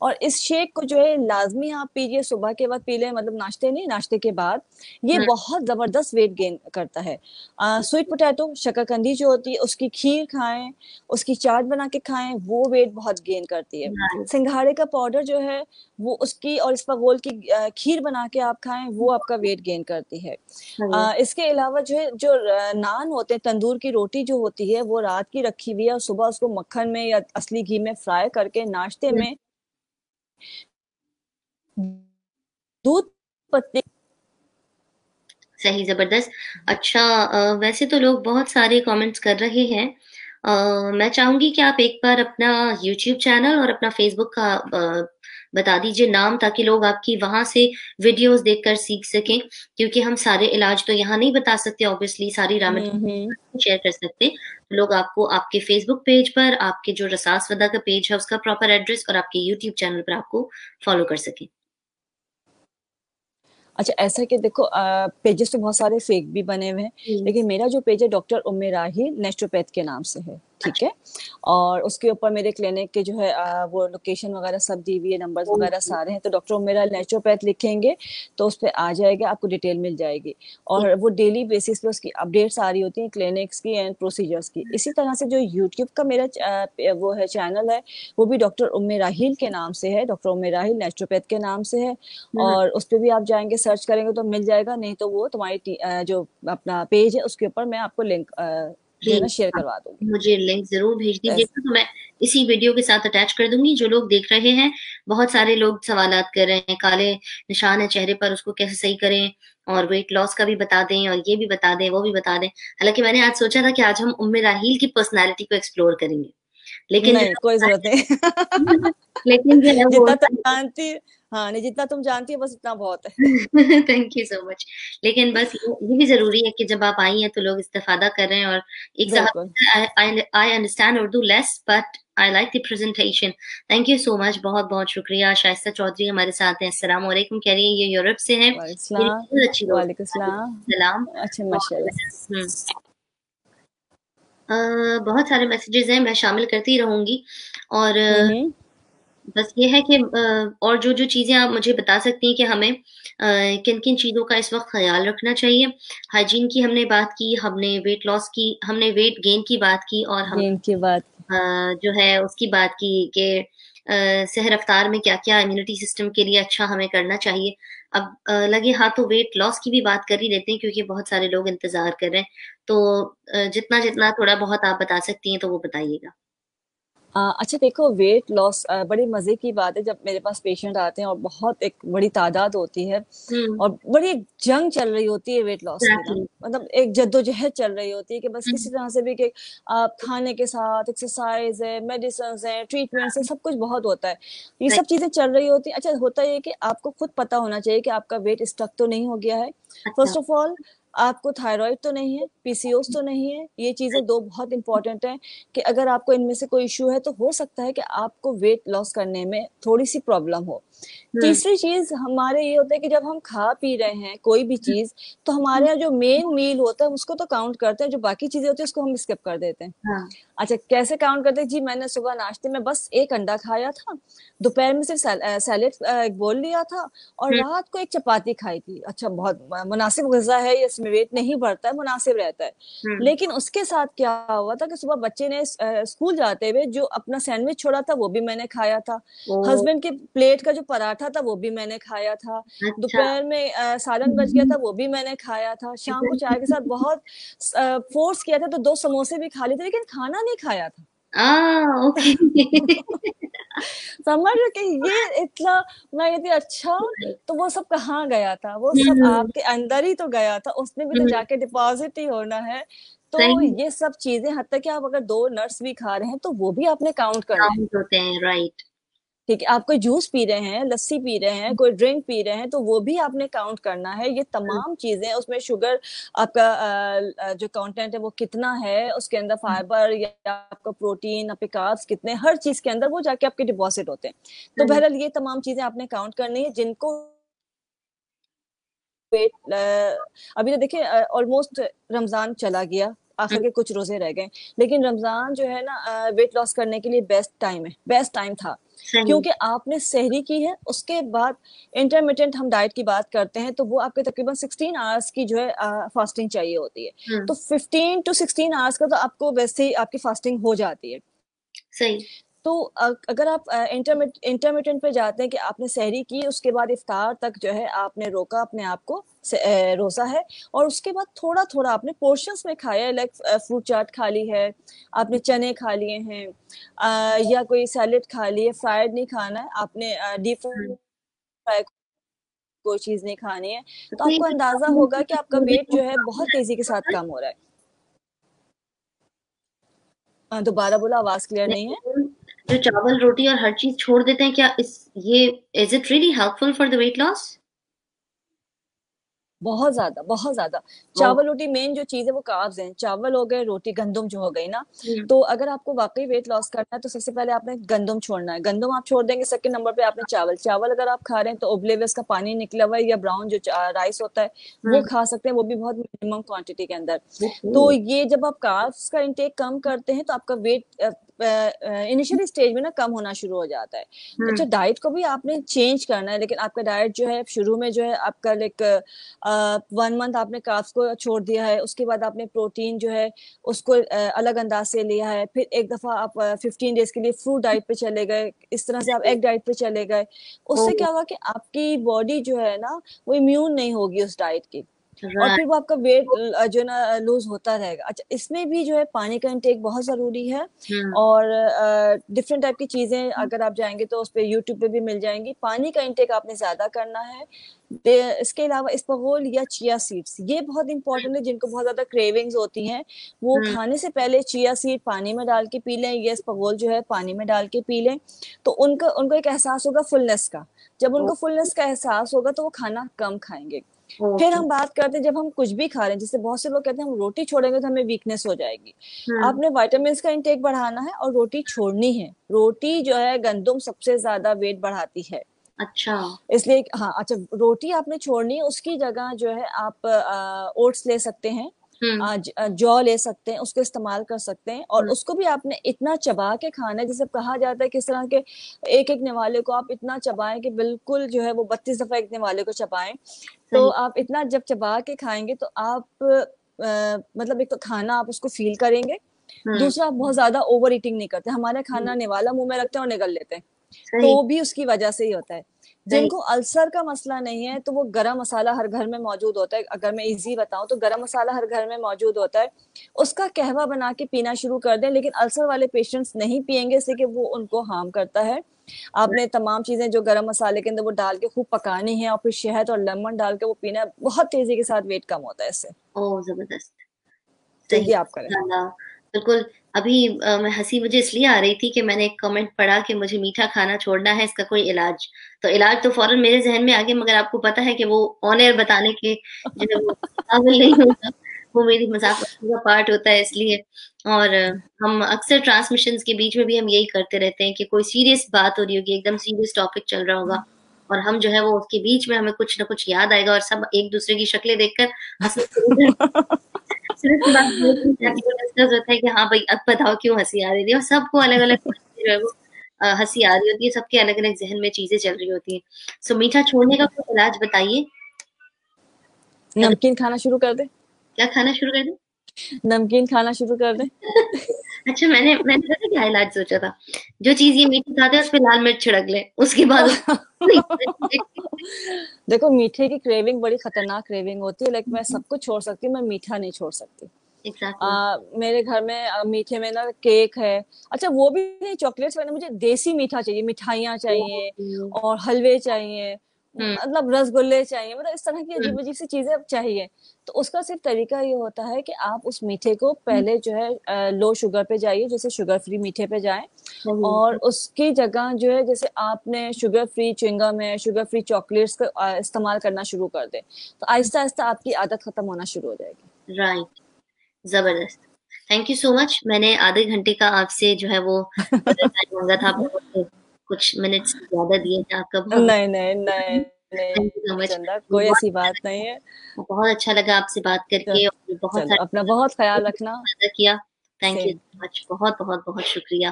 اور اس شیک کو جو ہے لازمی آپ پیجیے صبح کے بعد پی لیں مطلب ناشتے نہیں ناشتے کے بعد۔ یہ بہت زبردست ویٹ گین کرتا ہے۔ سویٹ پوٹیٹو شکر کندی جو ہوتی ہے اس کی کھیر کھائیں اس کی چاٹ بنا کے کھائیں وہ ویٹ بہت گین کرتی ہے۔ سنگھاڑے کا پاؤڈر جو ہے وہ اس کی اور اس پگول کی کھیر بنا کے آپ کھائیں وہ آپ کا ویٹ گین کرتی ہے۔ اس کے علاوہ جو ہے جو نان ہوتے ہیں تندور کی روٹی جو ہوتی ہے وہ رات کی رکھی ہوئی ہے اور صبح اس کو مکھن میں یا اصلی گھی میں فرائی کر کے ناشتے میں دودھ پتے صحیح زبردست۔ اچھا ویسے تو لوگ بہت سارے کامنٹس کر رہے ہیں۔ میں چاہوں گی کہ آپ ایک بار اپنا یوٹیوب چینل اور اپنا فیس بک کا بتا دیجیے نام تاکہ لوگ آپ کی وہاں سے ویڈیوز دیکھ کر سیکھ سکیں کیونکہ ہم سارے علاج تو یہاں نہیں بتا سکتے اوبیسلی ساری رامٹ شیئر کر سکتے۔ لوگ آپ کو آپ کے فیس بک پیج پر آپ کے جو رساس ودا کا پیج ہے اس کا پراپر ایڈریس اور آپ کے یوٹیوب چینل پر آپ کو فالو کر سکیں۔ اچھا ایسا کہ دیکھو پیجز تو بہت سارے فیک بھی بنے ہوئے ہیں لیکن میرا جو پیج ہے ڈاکٹر ام راہی نیسٹروپیتھ کے نام سے ہے۔ ٹھیک ہے۔ اور اس کے اوپر میرے کلینک کے جو ہے وہ لوکیشن وغیرہ سب دی ہوئی ہے نمبر وغیرہ سارے ہیں۔ تو ڈاکٹر میرا نیچروپیتھ لکھیں گے تو اس پہ آ جائے گا آپ کو ڈیٹیل مل جائے گی۔ اور وہ ڈیلی بیسس پہ اس کی اپڈیٹس آ رہی ہوتی ہیں کلینکس کی اینڈ پروسیجرس کی۔ اسی طرح سے جو یوٹیوب کا میرا وہ ہے چینل ہے وہ بھی ڈاکٹر ام راہیل کے نام سے ہے۔ ڈاکٹر ام راہیل نیچروپیتھ کے نام سے ہے۔ اور اس پہ بھی آپ جائیں گے سرچ کریں گے تو مل جائے گا۔ نہیں تو وہ تمہاری جو اپنا پیج ہے اس کے اوپر میں آپ کو لنک شیئر کروا دوں گی۔ مجھے لنک ضرور بھیج دیجیے گا تو میں اسی ویڈیو کے ساتھ اٹیچ کر دوں گی۔ جو لوگ دیکھ رہے ہیں بہت سارے لوگ سوالات کر رہے ہیں۔ کالے نشان ہے چہرے پر اس کو کیسے صحیح کریں اور ویٹ لاس کا بھی بتا دیں اور یہ بھی بتا دیں وہ بھی بتا دیں۔ حالانکہ میں نے آج سوچا تھا کہ آج ہم ام راہیل کی پرسنالٹی کو ایکسپلور کریں گے۔ لیکن کوئی ضرورت نہیں۔ لیکن جانتی ہاں نہیں جتنا تم جانتی ہو بس اتنا بہت ہے۔ تھینک یو سو مچ لیکن بس یہ بھی ضروری ہے کہ جب آپ آئی ہیں تو لوگ استفادہ کر رہے ہیں اور ایک I understand Urdu less but I like the presentation thank you so much بہت بہت شکریہ۔ شائستہ چودھری ہمارے ساتھ ہیں۔ السلام علیکم کہہ رہی ہیں یہ یورپ سے ہیں۔ وعلیکم السلام۔ اچھا بہت سارے میسیجز ہیں میں شامل کرتی رہوں گی۔ اور بس یہ ہے کہ اور جو جو چیزیں آپ مجھے بتا سکتی ہیں کہ ہمیں کن کن چیزوں کا اس وقت خیال رکھنا چاہیے۔ ہائیجین کی ہم نے بات کی ہم نے ویٹ لاس کی ہم نے ویٹ گین کی بات کی اور ہم کی بات۔ جو ہے اس کی بات کی کہ سحر رفتار میں کیا کیا امیونٹی سسٹم کے لیے اچھا ہمیں کرنا چاہیے۔ اب لگے ہاں تو ویٹ لاس کی بھی بات کر ہی لیتے ہیں کیونکہ بہت سارے لوگ انتظار کر رہے ہیں۔ تو جتنا جتنا تھوڑا بہت آپ بتا سکتی ہیں تو وہ بتائیے گا۔ اچھا دیکھو ویٹ لاس بڑی مزے کی بات ہے جب میرے پاس پیشنٹ آتے ہیں اور بہت ایک بڑی تعداد ہوتی ہے اور بڑی جنگ چل رہی ہوتی ہے ویٹ لاس کی مطلب ایک جد و جہد چل رہی ہوتی ہے کہ بس کسی طرح سے بھی کہ آپ کھانے کے ساتھ ایکسرسائز ہے میڈیسنس ہیں ٹریٹمنٹس ہیں سب کچھ بہت ہوتا ہے۔ یہ سب چیزیں چل رہی ہوتی ہیں۔ اچھا ہوتا یہ کہ آپ کو خود پتا ہونا چاہیے کہ آپ کا ویٹ اسٹک تو نہیں ہو گیا ہے۔ فرسٹ آف آل آپ کو تھائرائڈ تو نہیں ہے پی سی اوز تو نہیں ہے، یہ چیزیں دو بہت امپورٹنٹ ہیں کہ اگر آپ کو ان میں سے کوئی ایشو ہے تو ہو سکتا ہے کہ آپ کو ویٹ لاس کرنے میں تھوڑی سی پرابلم ہو۔ تیسری چیز ہمارے یہ ہوتا ہے کہ جب ہم کھا پی رہے ہیں کوئی بھی چیز تو ہمارے یہاں جو مین میل ہوتا ہے اس کو تو کاؤنٹ کرتے ہیں جو باقی چیزیں ہوتی ہیں اس کو ہم اسکپ کر دیتے ہیں۔ ہاں۔ اچھا کیسے کاؤنٹ کرتے ہیں؟ جی میں نے صبح ناشتے میں بس ایک انڈا کھایا تھا۔ دوپہر میں صرف سیلڈ بول لیا تھا۔ اور رات کو ایک چپاتی کھائی تھی۔ اچھا بہت مناسب غذا ہے اس میں ویٹ نہیں بڑھتا ہے مناسب رہتا ہے۔ لیکن اس کے ساتھ کیا ہوا تھا کہ صبح بچے نے اسکول جاتے ہوئے جو اپنا سینڈوچ چھوڑا تھا وہ بھی میں نے کھایا تھا۔ ہسبینڈ کی پلیٹ کا جو پراٹھا تھا وہ بھی میں نے کھایا تھا۔ اچھا۔ دوپہر میں سالن بچ گیا تھا وہ بھی میں نے کھایا تھا۔ شام کو چائے کے ساتھ بہت فورس کیا تھا تو دو سموسے بھی کھا لیے تھے لیکن کھانا نہیں کھایا تھا۔ سمجھ کہ یہ اتنا میں کہتی اچھا تو وہ سب کہاں گیا تھا؟ وہ سب آپ کے اندر ہی تو گیا تھا۔ اس میں بھی تو جا کے ڈپازٹ ہی ہونا ہے۔ تو یہ سب چیزیں حتیٰ کہ آپ اگر دو نرس بھی کھا رہے ہیں تو وہ بھی آپ نے کاؤنٹ کرنا ہے۔ رائٹ ٹھیک ہے آپ کوئی جوس پی رہے ہیں لسی پی رہے ہیں کوئی ڈرنک پی رہے ہیں تو وہ بھی آپ نے کاؤنٹ کرنا ہے۔ یہ تمام چیزیں اس میں شوگر آپ کا جو کانٹینٹ ہے وہ کتنا ہے اس کے اندر فائبر یا آپ کا پروٹین آپ کے کاربس کتنے ہر چیز کے اندر وہ جا کے آپ کے ڈپازٹ ہوتے ہیں۔ تو بہرحال یہ تمام چیزیں آپ نے کاؤنٹ کرنی ہے جن کو ابھی تو دیکھیں آلموسٹ رمضان چلا گیا۔ آخر کے کچھ روزے رہ گئے۔ لیکن رمضان جو ہے نا ویٹ لاس کرنے کے لیے بیسٹ ٹائم ہے۔ بیسٹ ٹائم تھا۔ کیونکہ آپ نے سہری کی ہے اس کے بعد انٹرمیڈینٹ ہم ڈائٹ کی بات کرتے ہیں تو وہ آپ کے تقریباً سکسٹین آورس کی جو ہے فاسٹنگ چاہیے ہوتی ہے۔ تو ففٹین ٹو سکسٹین آورس کا تو آپ کو ویسے ہی آپ کی فاسٹنگ ہو جاتی ہے۔ صحیح۔ تو اگر آپ انٹرمیڈینٹ پہ جاتے ہیں کہ آپ نے سحری کی اس کے بعد افطار تک جو ہے آپ نے روکا اپنے آپ کو۔ روزہ ہے اور اس کے بعد تھوڑا تھوڑا آپ نے پورشنس میں کھایا ہے لائک فروٹ چاٹ کھا لی ہے آپ نے چنے کھا لیے ہیں یا کوئی سیلڈ کھا لی ہے فرائڈ نہیں کھانا ہے آپ نے ڈیپ فرائی کوئی چیز نہیں کھانی ہے۔ تو آپ کو اندازہ ہوگا کہ آپ کا ویٹ جو ہے بہت تیزی کے ساتھ کم ہو رہا ہے۔ دوبارہ بولا آواز کلیئر نہیں ہے۔ جو چاول روٹی اور ہر چیز چھوڑ دیتے ہیں کیا یہ is it really helpful for the weight loss بہت زیادہ بہت زیادہ۔ چاول روٹی مین جو چیز ہے وہ کابز ہیں۔ چاول ہو گئے روٹی گندم جو ہو گئی نا۔ تو اگر آپ کو واقعی ویٹ لاس کرنا ہے تو سب سے پہلے آپ نے گندم چھوڑنا ہے۔ گندم آپ چھوڑ دیں گے سیکنڈ نمبر پہ آپ نے چاول۔ چاول اگر آپ کھا رہے ہیں تو ابلے ہوئے اس کا پانی نکلا ہوا ہے یا براؤن جو رائس ہوتا ہے وہ کھا سکتے ہیں وہ بھی بہت منیمم کوانٹٹی کے اندر۔ تو یہ جب آپ کاربس کا انٹیک کم کرتے ہیں تو آپ کا ویٹ انیشلی اسٹیج میں نا کم ہونا شروع ہو جاتا ہے۔ اچھا ڈائٹ کو بھی آپ نے چینج کرنا ہے لیکن آپ کا ڈائٹ جو ہے شروع میں جو ہے آپ کا لائک ون منتھ آپ نے کافس کو چھوڑ دیا ہے اس کے بعد آپ نے پروٹین جو ہے اس کو الگ انداز سے لیا ہے۔ پھر ایک دفعہ آپ ففٹین ڈیز کے لیے فروٹ ڈائٹ پہ چلے گئے۔ اس طرح سے آپ ایگ ڈائٹ پہ چلے گئے۔ اس سے کیا ہوا کہ آپ کی باڈی جو ہے نا وہ امیون نہیں ہوگی اس ڈائٹ کی۔ اور پھر وہ آپ کا ویٹ جو نا لوز ہوتا رہے گا۔ اچھا اس میں بھی جو ہے پانی کا انٹیک بہت ضروری ہے۔ اور ڈفرینٹ ٹائپ کی چیزیں اگر آپ جائیں گے تو اس پہ یوٹیوب پہ بھی مل جائیں گی۔ پانی کا انٹیک آپ نے زیادہ کرنا ہے۔ اس کے علاوہ اسپغول یا چیا سیڈس یہ بہت امپورٹنٹ ہے جن کو بہت زیادہ کریونگز ہوتی ہیں۔ وہ کھانے سے پہلے چیا سیڈ پانی میں ڈال کے پی لیں یا اسپغول جو ہے پانی میں ڈال کے پی لیں۔ تو ان کا ان کو ایک احساس ہوگا فلنس کا۔ جب ان کو فلنس کا احساس ہوگا تو وہ کھانا کم کھائیں گے۔ پھر ہم بات کرتے ہیں جب ہم کچھ بھی کھا رہے ہیں جیسے بہت سے لوگ کہتے ہیں ہم روٹی چھوڑیں گے تو ہمیں ویکنیس ہو جائے گی۔ آپ نے وائٹامنس کا انٹیک بڑھانا ہے اور روٹی چھوڑنی ہے۔ روٹی جو ہے گندم سب سے زیادہ ویٹ بڑھاتی ہے۔ اچھا۔ اس لیے ہاں اچھا روٹی آپ نے چھوڑنی ہے اس کی جگہ جو ہے آپ اوٹس لے سکتے ہیں۔ جو لے سکتے ہیں اس کو استعمال کر سکتے ہیں اور اس کو بھی آپ نے اتنا چبا کے کھانا ہے جیسے کہا جاتا ہے کس طرح کے ایک ایک نوالے کو آپ اتنا چبائیں کہ بالکل جو ہے وہ بتیس دفعہ ایک نوالے کو چبائیں۔ تو آپ اتنا جب چبا کے کھائیں گے تو آپ مطلب ایک تو کھانا آپ اس کو فیل کریں گے۔ دوسرا بہت زیادہ اوور ایٹنگ نہیں کرتے۔ ہمارے کھانا نوالا منہ میں رکھتے ہیں اور نگل لیتے ہیں۔ تو بھی اس کی وجہ سے ہی ہوتا ہے۔ جن کو السر کا مسئلہ نہیں ہے تو وہ گرم مسالہ ہر گھر میں موجود ہوتا ہے۔ اگر میں ایزی بتاؤں تو گرم مسالہ ہر گھر میں موجود ہوتا ہے۔ اس کا قہوہ بنا کے پینا شروع کر دیں لیکن السر والے پیشنٹس نہیں پیئیں گے اس سے کہ وہ ان کو ہارم کرتا ہے۔ آپ نے تمام چیزیں جو گرم مسالے کے اندر وہ ڈال کے خوب پکانی ہیں اور پھر شہد اور لیمن ڈال کے وہ پینا بہت تیزی کے ساتھ ویٹ کم ہوتا ہے اس سے۔ زبردست۔ آپ کریں۔ بالکل۔ ابھی میں ہنسی مجھے اس لیے آ رہی تھی کہ میں نے ایک کمنٹ پڑھا کہ مجھے میٹھا کھانا چھوڑنا ہے، اس کا کوئی علاج۔ تو علاج تو فوراً میرے ذہن میں آگے مگر آپ کو پتا ہے کہ وہ آن ایئر بتانے کے جو وہ قابل نہیں ہوتا۔ وہ میری مذاق کا پارٹ ہوتا ہے اس لیے۔ اور ہم اکثر ٹرانسمیشن کے بیچ میں بھی ہم یہی کرتے رہتے ہیں کہ کوئی سیریس بات ہو رہی ہوگی، ایک دم سیریس ٹاپک چل رہا ہوگا۔ اور ہم جو ہے وہ اس کے بیچ میں ہمیں کچھ نہ کچھ یاد آئے گا اور سب ایک دوسرے کی شکلیں دیکھ کر کہ ہاں بھائی اب بتاؤ کیوں ہنسی آ رہی تھی؟ اور سب کو الگ الگ جو ہے وہ ہنسی آ رہی ہوتی ہے سب کے الگ الگ ذہن میں چیزیں چل رہی ہوتی ہیں۔ سو میٹھا چھوڑنے کا کوئی علاج بتائیے؟ نمکین کھانا شروع کر دیں۔ کیا کھانا شروع کر دیں؟ نمکین کھانا شروع کر دیں۔ اچھا میں نے میں نے کیا علاج سوچا تھا؟ جو چیز یہ میٹھی کھاتے ہیں اس پہ لال مرچ چھڑک لیں۔ اس کے بعد دیکھو میٹھے کی کریونگ بڑی خطرناک کریونگ ہوتی ہے لیکن میں سب کچھ چھوڑ سکتی ہوں میں میٹھا نہیں چھوڑ سکتی۔ میرے گھر میں میٹھے میں نا کیک ہے۔ اچھا وہ بھی نہیں چاکلیٹس مجھے دیسی میٹھا چاہیے مٹھائیاں چاہیے اور حلوے چاہیے۔ مطلب رس گلے چاہیے مطلب اس طرح کی عجیب عجیب سی چیزیں چاہیے۔ تو اس کا صرف طریقہ یہ ہوتا ہے کہ آپ اس میٹھے کو پہلے جو ہے لو شوگر پہ جائیے جیسے شوگر فری میٹھے پہ جائیں۔ اور اس کی جگہ جو ہے جیسے آپ نے شوگر فری چنگم ہے شوگر فری چاکلیٹس کا استعمال کرنا شروع کر دیں۔ تو آہستہ آہستہ آپ کی عادت ختم ہونا شروع ہو جائے گی۔ رائٹ زبردست۔ تھینک یو سو مچ میں نے آدھے گھنٹے کا آپ سے جو ہے وہ تھا کچھ منٹ زیادہ دیے تھے آپ کا نہیں نہیں نہیں کوئی ایسی بات نہیں ہے۔ بہت اچھا لگا آپ سے بات کر کے بہت اپنا بہت خیال رکھنا۔ کیا۔ تھینک یو مچ بہت بہت بہت شکریہ۔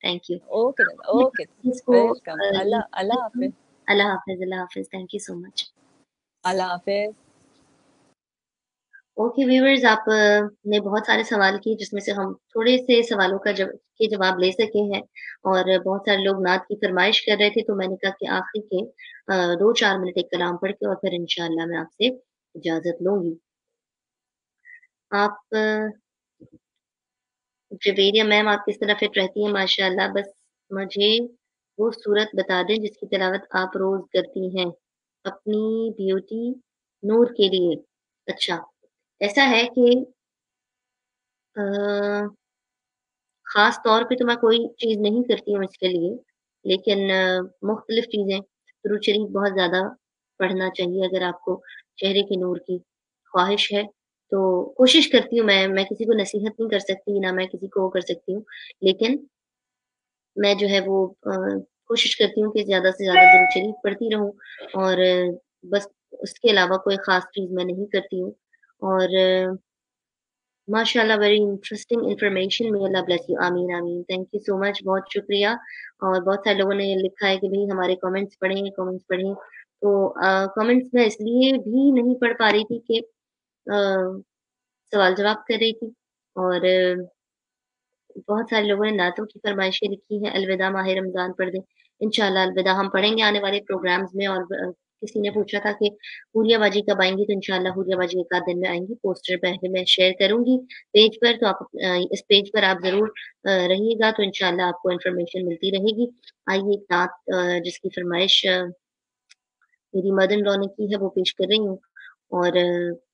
تھینک یو اوکے اوکے اللہ اللہ حافظ۔ اللہ حافظ اللہ حافظ۔ تھینک یو سو مچ اللہ حافظ۔ اوکے ویورز آپ نے بہت سارے سوال کیے جس میں سے ہم تھوڑے سے سوالوں کا کے جواب لے سکے ہیں اور بہت سارے لوگ نعت کی فرمائش کر رہے تھے تو میں نے کہا کہ آخر کے دو چار منٹ ایک کلام پڑھ کے اور پھر انشاءاللہ میں آپ سے اجازت لوں گی۔ آپ جویریہ میم آپ کس طرح فٹ رہتی ہیں؟ ماشاء اللہ بس مجھے وہ صورت بتا دیں جس کی تلاوت آپ روز کرتی ہیں۔ اپنی بیوٹی نور کے لیے۔ اچھا۔ ایسا ہے کہ خاص طور پہ تو میں کوئی چیز نہیں کرتی ہوں اس کے لیے، لیکن مختلف چیزیں درود شریف بہت زیادہ پڑھنا چاہیے۔ اگر آپ کو چہرے کے نور کی خواہش ہے تو کوشش کرتی ہوں میں میں کسی کو نصیحت نہیں کر سکتی، نہ میں کسی کو وہ کر سکتی ہوں، لیکن میں جو ہے وہ کوشش کرتی ہوں کہ زیادہ سے زیادہ درود شریف پڑھتی رہوں اور، بس اس کے علاوہ کوئی خاص چیز میں نہیں کرتی ہوں۔ اور ماشاء اللہ ویری انٹرسٹنگ انفارمیشن میں اللہ بلیس یو آمین آمین. تھینک یو سو مچ بہت شکریہ. اور بہت سارے لوگوں نے لکھا ہے کہ بھائی ہمارے کامنٹس پڑھیں کامنٹس پڑھیں. تو کامنٹس میں اس لیے بھی نہیں پڑھ پا رہی تھی کہ سوال جواب کر رہی تھی. اور، بہت سارے لوگوں نے نعتوں کی فرمائشیں لکھی ہیں. الوداع ماہ رمضان پڑھ دیں. انشاءاللہ الوداع ہم پڑھیں گے آنے والے پروگرامز میں اور کسی نے پوچھا تھا کہ ہوریا باجی کب آئیں گی تو انشاءاللہ ہوریا باجی ایک آدھ دن میں آئیں گی، پوسٹر پہلے میں شیئر کروں گی۔ پیج پر تو آپ اس پیج پر آپ ضرور رہیے گا تو انشاءاللہ آپ کو انفارمیشن ملتی رہے گی۔ آئیے ایک نعت جس کی فرمائش میری مدن لو نے کی ہے، وہ پیش کر رہی ہوں۔ اور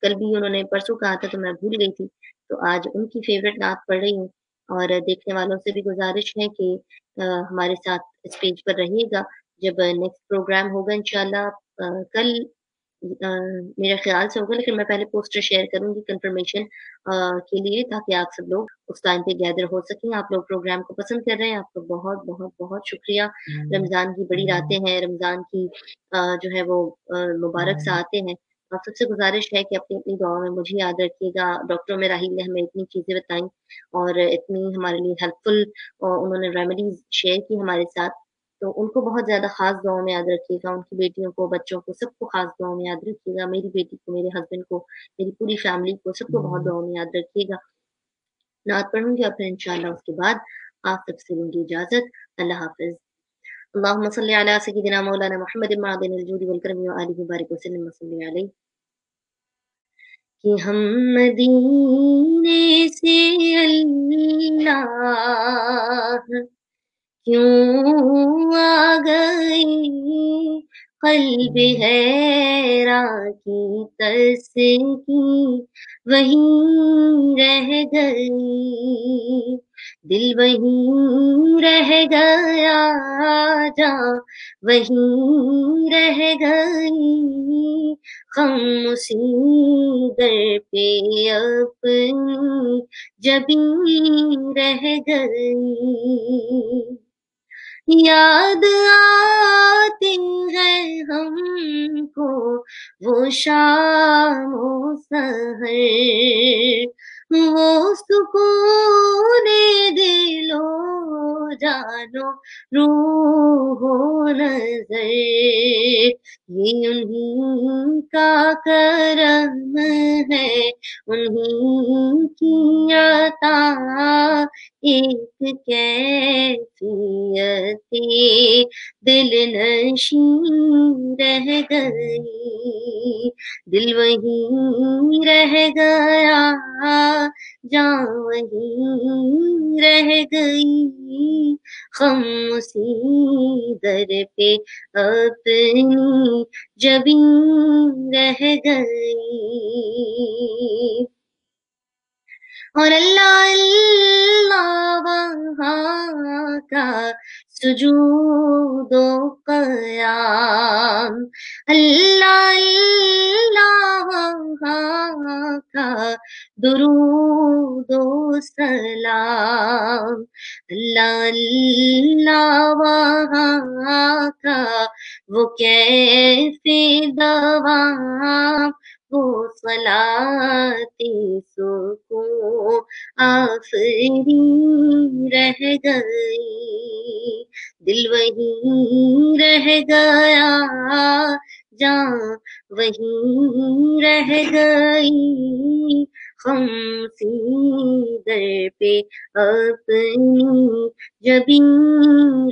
کل بھی انہوں نے پرسوں کہا تھا تو میں بھول گئی تھی۔ تو آج ان کی فیوریٹ نعت پڑھ رہی ہوں۔ اور دیکھنے والوں سے بھی گزارش ہے کہ ہمارے ساتھ اس پیج پر رہیے گا۔ جب نیکسٹ پروگرام ہوگا انشاءاللہ کل میرے خیال سے ہوگا لیکن میں پہلے پوسٹر شیئر کروں گی کنفرمیشن کے لیے تاکہ آپ سب لوگ اس ٹائم پہ گیدر ہو سکیں۔ آپ لوگ پروگرام کو پسند کر رہے ہیں۔ آپ کو بہت بہت بہت شکریہ۔ رمضان کی بڑی راتیں ہیں۔ رمضان کی جو ہے وہ مبارک سا آتے ہیں۔ آپ سب سے گزارش ہے کہ اپنی اپنی دعاؤں میں مجھے یاد رکھیے گا۔ ڈاکٹر میں راہیل نے ہمیں اتنی چیزیں بتائیں اور اتنی ہمارے لیے ہیلپ فل انہوں نے ریمیڈیز شیئر کی ہمارے ساتھ۔ تو ان کو بہت زیادہ خاص دعاؤں میں یاد رکھیے گا ان کی بیٹیوں کو بچوں کو سب کو خاص دعاؤں میں یاد رکھیے گا میری بیٹی کو میرے ہسبینڈ کو میری پوری فیملی کو سب کو بہت دعاؤں میں یاد رکھیے گا۔ نعت پڑھوں گی اور پھر انشاءاللہ اس کے بعد آپ سب سے لوں گی اجازت۔ اللہ حافظ۔ اللهم صل على سيدنا مولانا محمد معدن الجود والكرم وآله وبارك وسلم وصلي عليه کہ ہم مدینے سے اللہ کیوں آ گئی؟ قلب حیرا کی تس کی وہیں رہ گئی۔ دل وہیں رہ گیا جا وہیں رہ گئی۔ غم اسی در پہ اپنی جبی رہ گئی۔ یاد آتے ہیں ہم کو وہ شام و سہر وہ سکون دلو جانو روح نظر یہ انہیں کا کرم ہے انہیں کی عطا ایک کیفیت دل نشین رہ گئی دل وہیں رہ گیا جان وہیں رہ گئی۔ خم اسی در پہ اپنی جبیں رہ گئی۔ اور اللہ اللہ وہاں کا سجود و قیام اللہ اللہ وہاں کا درود و سلام اللہ اللہ وہاں کا وہ کیفی دوام وہ صلاتی سکون آفری رہ گئی دل وہیں رہ گیا جان وہیں رہ گئی خمسی در پہ اپنی جبیں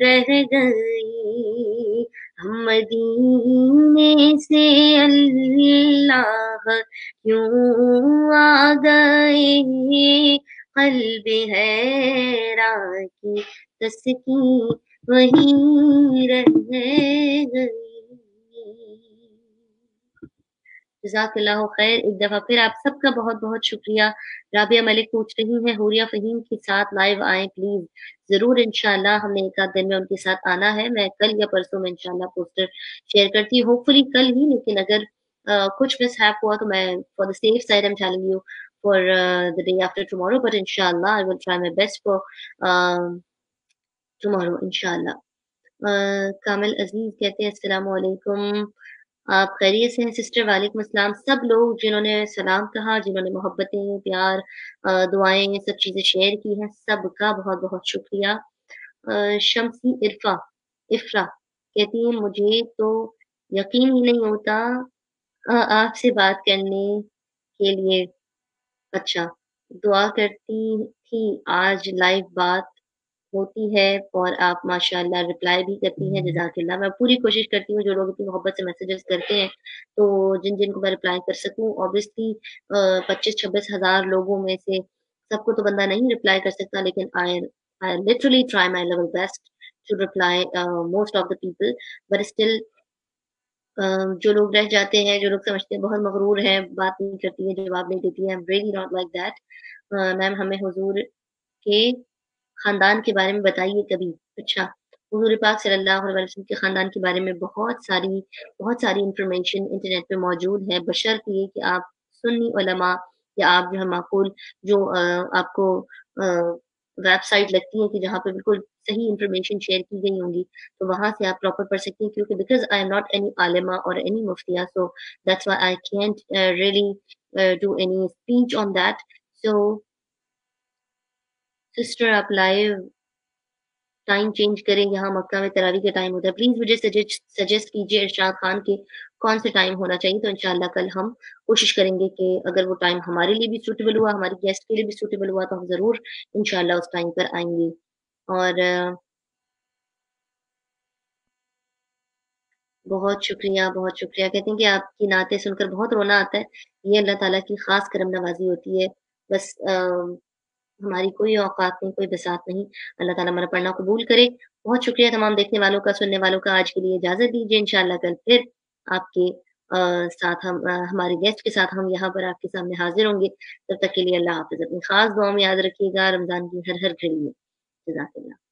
رہ گئی مدینے سے اللہ کیوں آ گئے؟ قلب حیرا کی تسکی وہی رہ گئی۔ جزاک اللہ خیر، ایک دفعہ پھر آپ سب کا بہت بہت شکریہ۔ رابعہ ملک پوچھ رہی ہیں حوریہ فہیم کے ساتھ لائیو آئیں پلیز۔ ضرور انشاءاللہ ہم نے ایک آدھ دن میں ان کے ساتھ آنا ہے۔ میں کل یا پرسوں میں انشاءاللہ پوسٹر شیئر کرتی ہوں۔ ہوپ فلی کل ہی، لیکن اگر کچھ مس ہیپ ہوا تو میں for the safe side am telling you for the day after tomorrow but انشاءاللہ I will try my best for tomorrow انشاءاللہ۔ کامل عزیز کہتے ہیں، السلام علیکم۔ آپ خیریت سے ہیں سسٹر وعلیکم السلام. سب لوگ جنہوں نے سلام کہا، جنہوں نے محبتیں، پیار دعائیں، سب چیزیں شیئر کی ہیں، سب کا بہت بہت شکریہ. شمسی عرفا افرا کہتی ہیں، مجھے تو یقین ہی نہیں ہوتا آپ سے بات کرنے کے لیے. اچھا دعا کرتی تھی، آج لائیو بات ہوتی ہے اور آپ ماشاء اللہ رپلائی بھی کرتی ہیں جزاک اللہ۔ میں پوری کوشش کرتی ہوں جو لوگ اتنی محبت سے میسیجز کرتے ہیں تو جن جن کو میں رپلائی کر سکوں اوبیسلی پچیس چھبیس ہزار لوگوں میں سے سب کو تو بندہ نہیں رپلائی کر سکتا لیکن I I literally try my level best to reply most of the people but still جو لوگ رہ جاتے ہیں جو لوگ سمجھتے ہیں بہت مغرور ہیں بات نہیں کرتی ہے جواب نہیں دیتی ہے really not like that ma'am ہمیں حضور کے خاندان کے بارے میں بتائیے کبھی؟ اچھا حضور پاک صلی اللہ علیہ وسلم کے خاندان کے بارے میں بہت ساری بہت ساری انفارمیشن انٹرنیٹ پہ موجود ہے۔ بشرط یہ کہ آپ سنی علماء یا آپ جو ہے معقول، جو آپ کو ویب سائٹ لگتی ہے کہ جہاں پہ بالکل صحیح انفارمیشن شیئر کی گئی ہوں گی، تو وہاں سے آپ پراپر پڑھ سکتی ہیں۔ کیونکہ because I am not any عالمہ اور any مفتیا so that's why I can't really do any speech on that so sister آپ لائیو ٹائم چینج کریں یہاں مکہ میں تراوی کا ٹائم ہوتا ہے۔ پلیز مجھے سجیسٹ کیجیے ارشاد خان کے کون سے ٹائم ہونا چاہیے تو انشاءاللہ کل ہم کوشش کریں گے کہ اگر وہ ٹائم ہمارے لیے بھی سوٹیبل ہوا، ہماری گیسٹ کے لیے بھی سوٹیبل ہوا تو ہم ضرور انشاءاللہ اس ٹائم پر آئیں گے۔ اور بہت شکریہ بہت شکریہ۔ کہتے ہیں کہ آپ کی نعتیں سن کر بہت رونا آتا ہے۔ یہ اللہ تعالیٰ کی خاص کرم نوازی ہوتی ہے۔ بس ہماری کوئی اوقات نہیں، کوئی بسات نہیں۔ اللہ تعالیٰ ہمارا پڑھنا قبول کرے۔ بہت شکریہ تمام دیکھنے والوں کا، سننے والوں کا۔ آج کے لیے اجازت دیجیے، انشاءاللہ کل پھر آپ کے ساتھ ہم ہمارے گیسٹ کے ساتھ ہم یہاں پر آپ کے سامنے حاضر ہوں گے۔ تب تک کے لیے اللہ حافظ۔ اپنی خاص دعاؤں میں یاد رکھیے گا، رمضان کی ہر ہر گھڑی میں۔ جزاک اللہ۔